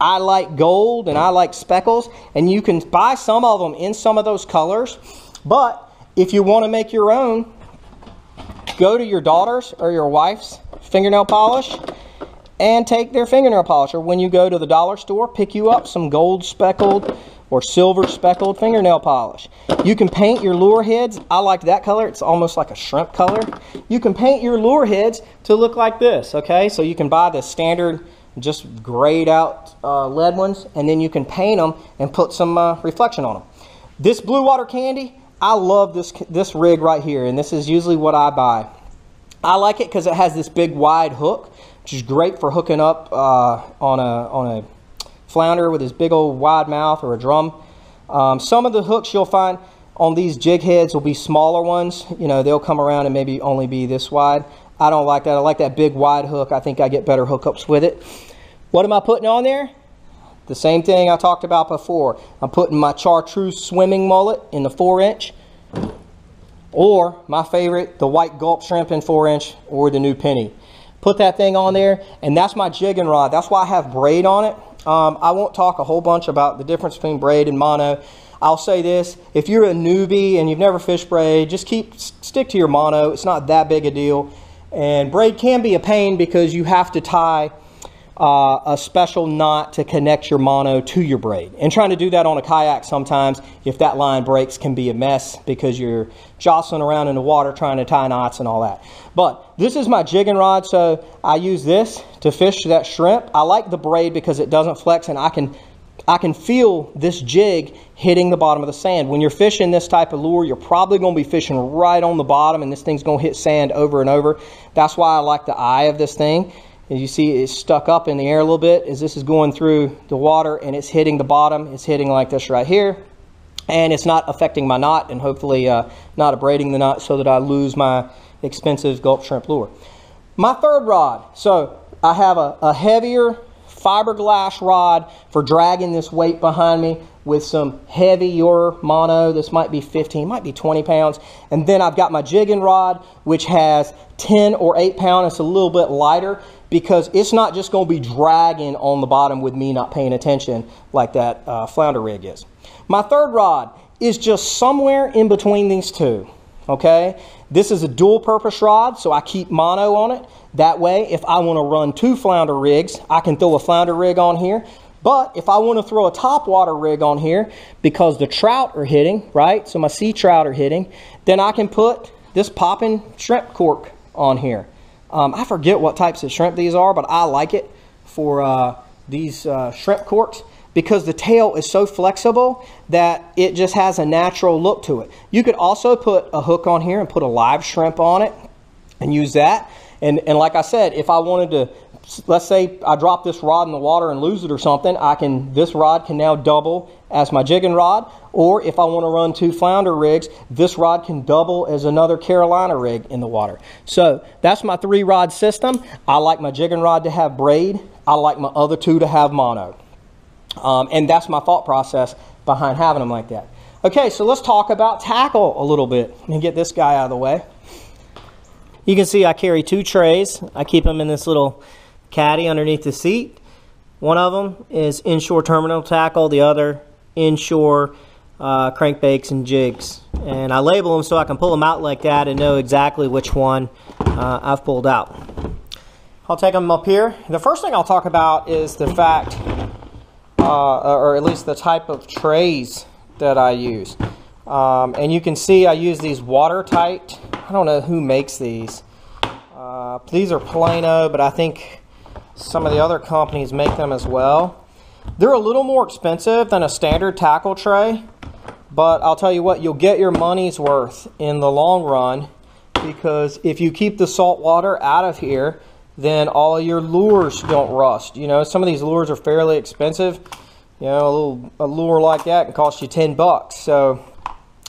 I like gold and I like speckles, and you can buy some of them in some of those colors. But if you want to make your own, go to your daughter's or your wife's fingernail polish and take their fingernail polish. Or when you go to the dollar store, pick you up some gold speckled or silver speckled fingernail polish. You can paint your lure heads. I like that color. It's almost like a shrimp color. You can paint your lure heads to look like this, okay? So you can buy the standard just grayed out uh, lead ones, and then you can paint them and put some uh, reflection on them. This blue water candy, I love this, this rig right here, and this is usually what I buy. I like it because it has this big wide hook, which is great for hooking up uh, on, a, on a flounder with his big old wide mouth or a drum. Um, some of the hooks you'll find on these jig heads will be smaller ones. You know, they'll come around and maybe only be this wide. I don't like that. I like that big wide hook. I think I get better hookups with it. What am I putting on there? The same thing I talked about before. I'm putting my chartreuse swimming mullet in the 4 inch. Or my favorite, the white gulp shrimp in 4 inch or the new penny. Put that thing on there and that's my jigging rod. That's why I have braid on it. Um, I won't talk a whole bunch about the difference between braid and mono. I'll say this, if you're a newbie and you've never fished braid, just keep stick to your mono. It's not that big a deal. And braid can be a pain because you have to tie uh, a special knot to connect your mono to your braid. And trying to do that on a kayak sometimes, if that line breaks, can be a mess because you're jostling around in the water trying to tie knots and all that. But this is my jigging rod, so I use this to fish that shrimp. I like the braid because it doesn't flex and I can I can feel this jig hitting the bottom of the sand. When you're fishing this type of lure, you're probably going to be fishing right on the bottom and this thing's going to hit sand over and over. That's why I like the eye of this thing. As you see it's stuck up in the air a little bit as this is going through the water and it's hitting the bottom. It's hitting like this right here. And it's not affecting my knot and hopefully uh, not abrading the knot so that I lose my expensive gulp shrimp lure. My third rod. So I have a, a heavier fiberglass rod for dragging this weight behind me with some heavier mono. This might be 15, might be 20 pounds. And then I've got my jigging rod, which has 10 or 8 pound. It's a little bit lighter because it's not just going to be dragging on the bottom with me not paying attention like that uh, flounder rig is. My third rod is just somewhere in between these two. Okay, this is a dual purpose rod, so I keep mono on it. That way, if I want to run two flounder rigs, I can throw a flounder rig on here. But if I want to throw a top water rig on here because the trout are hitting, right? So my sea trout are hitting, then I can put this popping shrimp cork on here. Um, I forget what types of shrimp these are, but I like it for uh, these uh, shrimp corks because the tail is so flexible that it just has a natural look to it. You could also put a hook on here and put a live shrimp on it and use that. And, and like I said, if I wanted to, let's say I drop this rod in the water and lose it or something, I can, this rod can now double as my jigging rod. Or if I want to run two flounder rigs, this rod can double as another Carolina rig in the water. So that's my three rod system. I like my jigging rod to have braid. I like my other two to have mono. Um, and that's my thought process behind having them like that. Okay, so let's talk about tackle a little bit. Me get this guy out of the way. You can see I carry two trays. I keep them in this little caddy underneath the seat. One of them is inshore terminal tackle, the other inshore uh, crankbaits and jigs. And I label them so I can pull them out like that and know exactly which one uh, I've pulled out. I'll take them up here. The first thing I'll talk about is the fact uh, or at least the type of trays that I use. Um, and you can see I use these watertight. I don't know who makes these. Uh, these are Plano, but I think some of the other companies make them as well. They're a little more expensive than a standard tackle tray, but I'll tell you what, you'll get your money's worth in the long run because if you keep the salt water out of here, then all your lures don't rust. You know, some of these lures are fairly expensive. You know, a little a lure like that can cost you 10 bucks. So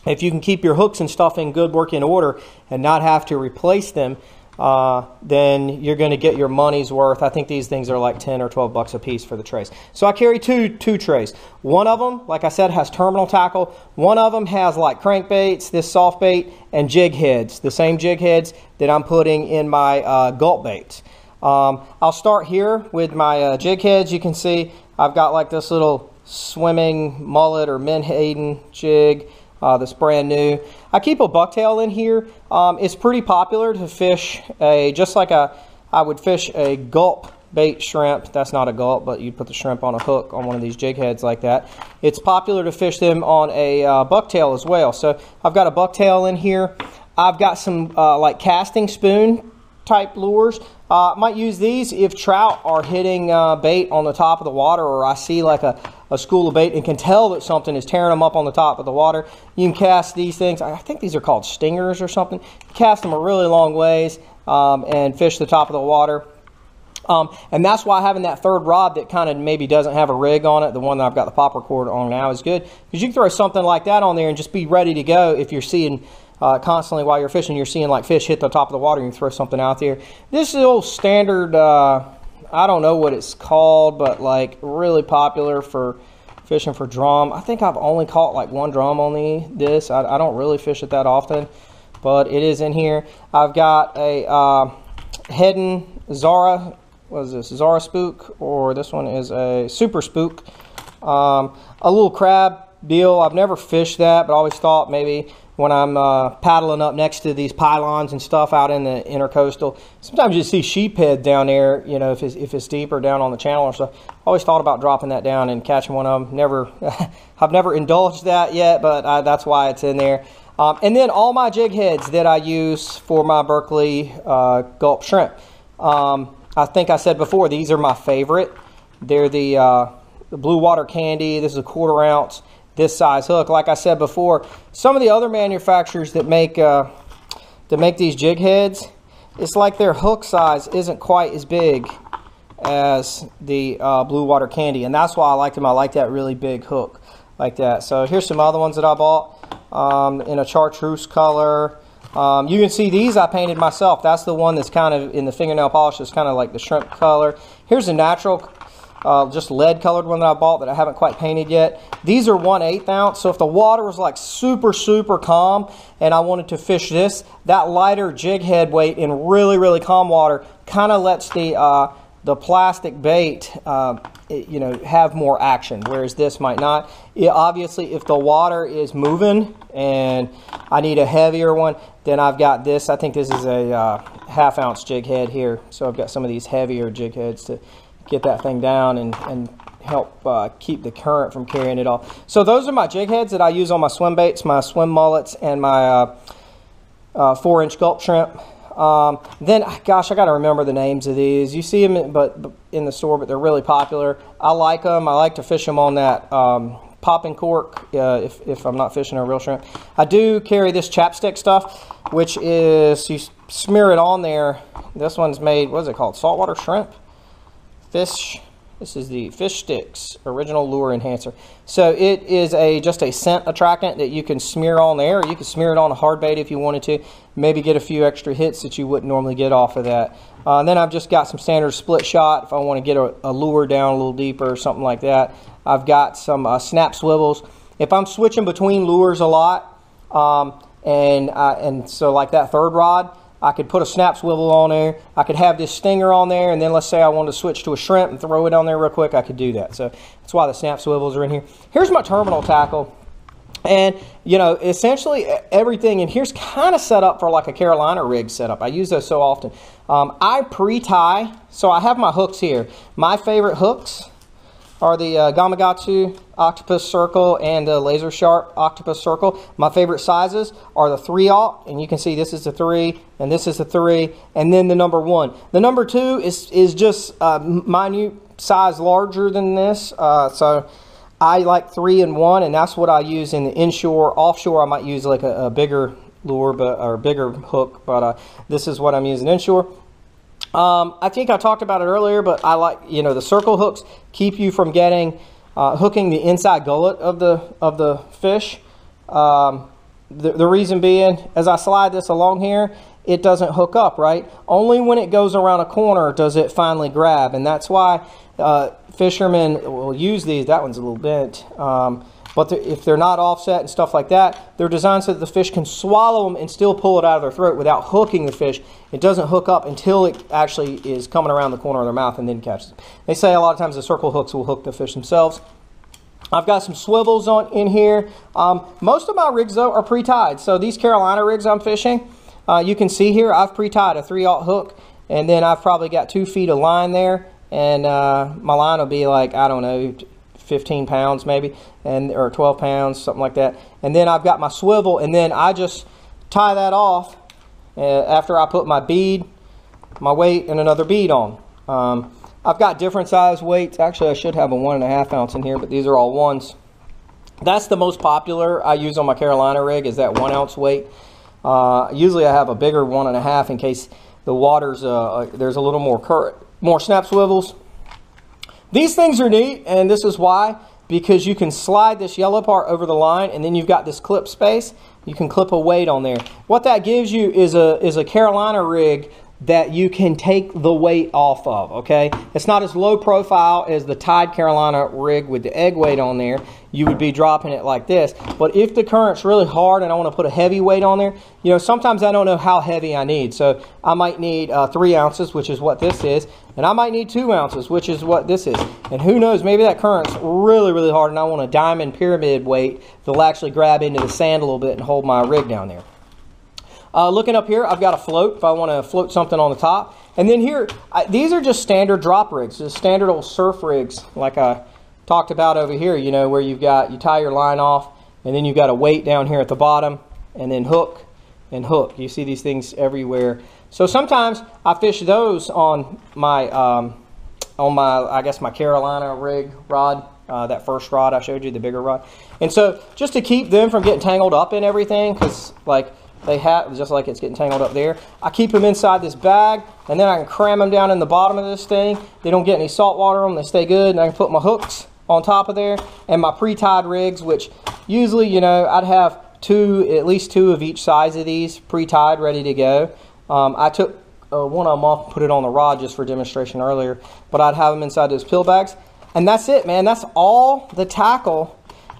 if you can keep your hooks and stuff in good working order and not have to replace them, uh, then you're going to get your money's worth. I think these things are like 10 or 12 bucks a piece for the trays. So I carry two two trays. One of them, like I said, has terminal tackle. One of them has like crankbaits, this soft bait, and jig heads, the same jig heads that I'm putting in my uh, gulp baits. Um, I'll start here with my uh, jig heads. You can see I've got like this little swimming mullet or menhaden jig uh, that's brand new. I keep a bucktail in here. Um, it's pretty popular to fish a, just like a, I would fish a gulp bait shrimp. That's not a gulp, but you'd put the shrimp on a hook on one of these jig heads like that. It's popular to fish them on a uh, bucktail as well. So I've got a bucktail in here. I've got some uh, like casting spoon type lures. Uh, might use these if trout are hitting uh, bait on the top of the water or I see like a, a school of bait and can tell that something is tearing them up on the top of the water. You can cast these things. I think these are called stingers or something. Cast them a really long ways um, and fish the top of the water. Um, and that's why having that third rod that kind of maybe doesn't have a rig on it, the one that I've got the popper cord on now, is good. Because you can throw something like that on there and just be ready to go if you're seeing uh, constantly while you're fishing. You're seeing like fish hit the top of the water and you throw something out there. This is little standard, uh, I don't know what it's called, but like really popular for fishing for drum. I think I've only caught like one drum on the, this. I, I don't really fish it that often, but it is in here. I've got a uh, Heddon Zara, what is this, Zara Spook, or this one is a Super Spook. Um, a little crab deal. I've never fished that, but always thought maybe when I'm uh, paddling up next to these pylons and stuff out in the intercoastal. Sometimes you see sheephead down there, you know, if it's, if it's deeper down on the channel or. I always thought about dropping that down and catching one of them. Never, *laughs* I've never indulged that yet, but I, that's why it's in there. Um, and then all my jig heads that I use for my Berkley uh, gulp shrimp. Um, I think I said before, these are my favorite. They're the, uh, the blue water candy. This is a quarter ounce this size hook. Like I said before, some of the other manufacturers that make uh, that make these jig heads, it's like their hook size isn't quite as big as the uh, Blue Water Candy, and that's why I like them. I like that really big hook like that. So here's some other ones that I bought um, in a chartreuse color. Um, you can see these I painted myself. That's the one that's kind of in the fingernail polish. It's kind of like the shrimp color. Here's a natural, uh, just lead colored one that I bought that I haven't quite painted yet. These are 1 8 ounce. So if the water was like super, super calm and I wanted to fish this, that lighter jig head weight in really, really calm water kind of lets the, uh, the plastic bait uh, you know have more action whereas this might not it, obviously if the water is moving and I need a heavier one then I've got this I think this is a uh, half ounce jig head here so I've got some of these heavier jig heads to get that thing down and, and help uh, keep the current from carrying it off so those are my jig heads that I use on my swim baits my swim mullets and my uh, uh, four inch gulp shrimp um, then, gosh, I got to remember the names of these. You see them, but, but, in the store, but they're really popular. I like them. I like to fish them on that um, popping cork uh, if, if I'm not fishing a real shrimp. I do carry this chapstick stuff, which is you smear it on there. This one's made. What is it called? Saltwater shrimp, fish this is the Fish Sticks Original Lure Enhancer. So it is a just a scent attractant that you can smear on there. You can smear it on a hard bait if you wanted to. Maybe get a few extra hits that you wouldn't normally get off of that. Uh, and then I've just got some standard split shot if I want to get a, a, lure down a little deeper or something like that. I've got some uh, snap swivels. If I'm switching between lures a lot, um, and uh, and so like that third rod, I could put a snap swivel on there. I could have this stinger on there, and then let's say I wanted to switch to a shrimp and throw it on there real quick, I could do that. So that's why the snap swivels are in here. Here's my terminal tackle. And, you know, essentially everything in here's kind of set up for like a Carolina rig setup. I use those so often. Um, I pre-tie, so I have my hooks here. My favorite hooks are the uh, Gamakatsu Octopus Circle and the Lazer Sharp Octopus Circle. My favorite sizes are the 3 aught, and you can see this is the 3, and this is the 3, and then the number 1. The number 2 is, is just uh, minute size larger than this, uh, so I like 3 and 1, and that's what I use in the inshore. Offshore, I might use like a, a bigger lure but or bigger hook, but uh, this is what I'm using inshore. Um, I think I talked about it earlier, but I like, you know, the circle hooks keep you from getting, uh, hooking the inside gullet of the, of the fish. Um, the, the reason being, as I slide this along here, it doesn't hook up, right? Only when it goes around a corner does it finally grab, and that's why uh, fishermen will use these. That one's a little bent. Um, but if they're not offset and stuff like that, they're designed so that the fish can swallow them and still pull it out of their throat without hooking the fish. It doesn't hook up until it actually is coming around the corner of their mouth and then catches them. They say a lot of times the circle hooks will hook the fish themselves. I've got some swivels on in here. Um, most of my rigs though are pre-tied. So these Carolina rigs I'm fishing, uh, you can see here I've pre-tied a 3-aught hook and then I've probably got two feet of line there and uh, my line will be like, I don't know, 15 pounds maybe, and or 12 pounds, something like that. And then I've got my swivel, and then I just tie that off uh, after I put my bead, my weight, and another bead on. Um, I've got different size weights. Actually, I should have a one and a half ounce in here, but these are all ones. That's the most popular I use on my Carolina rig is that one ounce weight. Uh, usually I have a bigger one and a half in case the water's, uh, uh there's a little more current, more snap swivels. These things are neat, and this is why, because you can slide this yellow part over the line, and then you've got this clip space. You can clip a weight on there. What that gives you is a, is a Carolina rig that you can take the weight off of, okay? It's not as low profile as the tied Carolina rig with the egg weight on there. You would be dropping it like this. But if the current's really hard and I want to put a heavy weight on there, you know, sometimes I don't know how heavy I need. So I might need uh, three ounces, which is what this is. And I might need two ounces, which is what this is. And who knows, maybe that current's really, really hard and I want a diamond pyramid weight that'll actually grab into the sand a little bit and hold my rig down there. Uh, looking up here, I've got a float if I want to float something on the top. And then here, I, these are just standard drop rigs, just standard old surf rigs like I talked about over here, you know, where you've got, you tie your line off and then you've got a weight down here at the bottom and then hook and hook. You see these things everywhere. So sometimes I fish those on my, um, on my, I guess my Carolina rig rod, uh, that first rod I showed you, the bigger rod. And so just to keep them from getting tangled up in everything, because like they have, just like it's getting tangled up there. I keep them inside this bag, and then I can cram them down in the bottom of this thing. They don't get any salt water on them. They stay good, and I can put my hooks on top of there and my pre-tied rigs, which usually, you know, I'd have two, at least two of each size of these pre-tied, ready to go. Um, I took uh, one of them off put it on the rod just for demonstration earlier, but I'd have them inside those pill bags. And that's it, man. That's all the tackle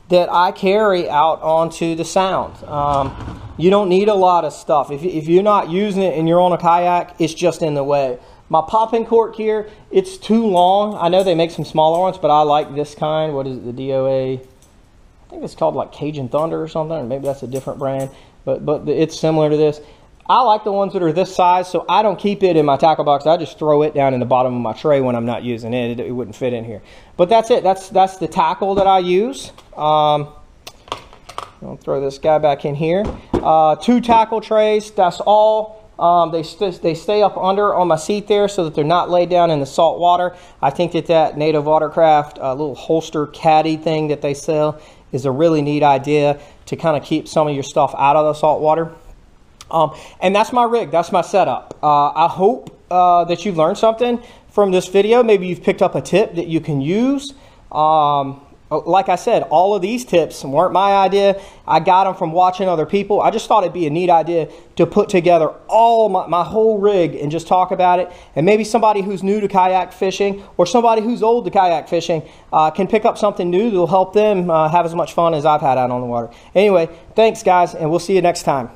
that I carry out onto the sound. Um, you don't need a lot of stuff. If, if you're not using it and you're on a kayak, it's just in the way. My popping cork here, it's too long. I know they make some smaller ones, but I like this kind. What is it, the DOA? I think it's called like Cajun Thunder or something. Maybe that's a different brand, but but it's similar to this. I like the ones that are this size, so I don't keep it in my tackle box. I just throw it down in the bottom of my tray when I'm not using it. It, it wouldn't fit in here. But that's it. That's that's the tackle that I use. Um, I'll throw this guy back in here. Uh, two tackle trays. That's all. Um, they, st they stay up under on my seat there so that they're not laid down in the salt water. I think that that Native Watercraft uh, little holster caddy thing that they sell is a really neat idea to kind of keep some of your stuff out of the salt water. Um, and that's my rig. That's my setup. Uh, I hope uh, that you've learned something from this video. Maybe you've picked up a tip that you can use. Um, uh, like I said, all of these tips weren't my idea. I got them from watching other people. I just thought it'd be a neat idea to put together all my, my whole rig and just talk about it. And maybe somebody who's new to kayak fishing or somebody who's old to kayak fishing uh, can pick up something new that'll help them uh, have as much fun as I've had out on the water. Anyway, thanks guys, and we'll see you next time.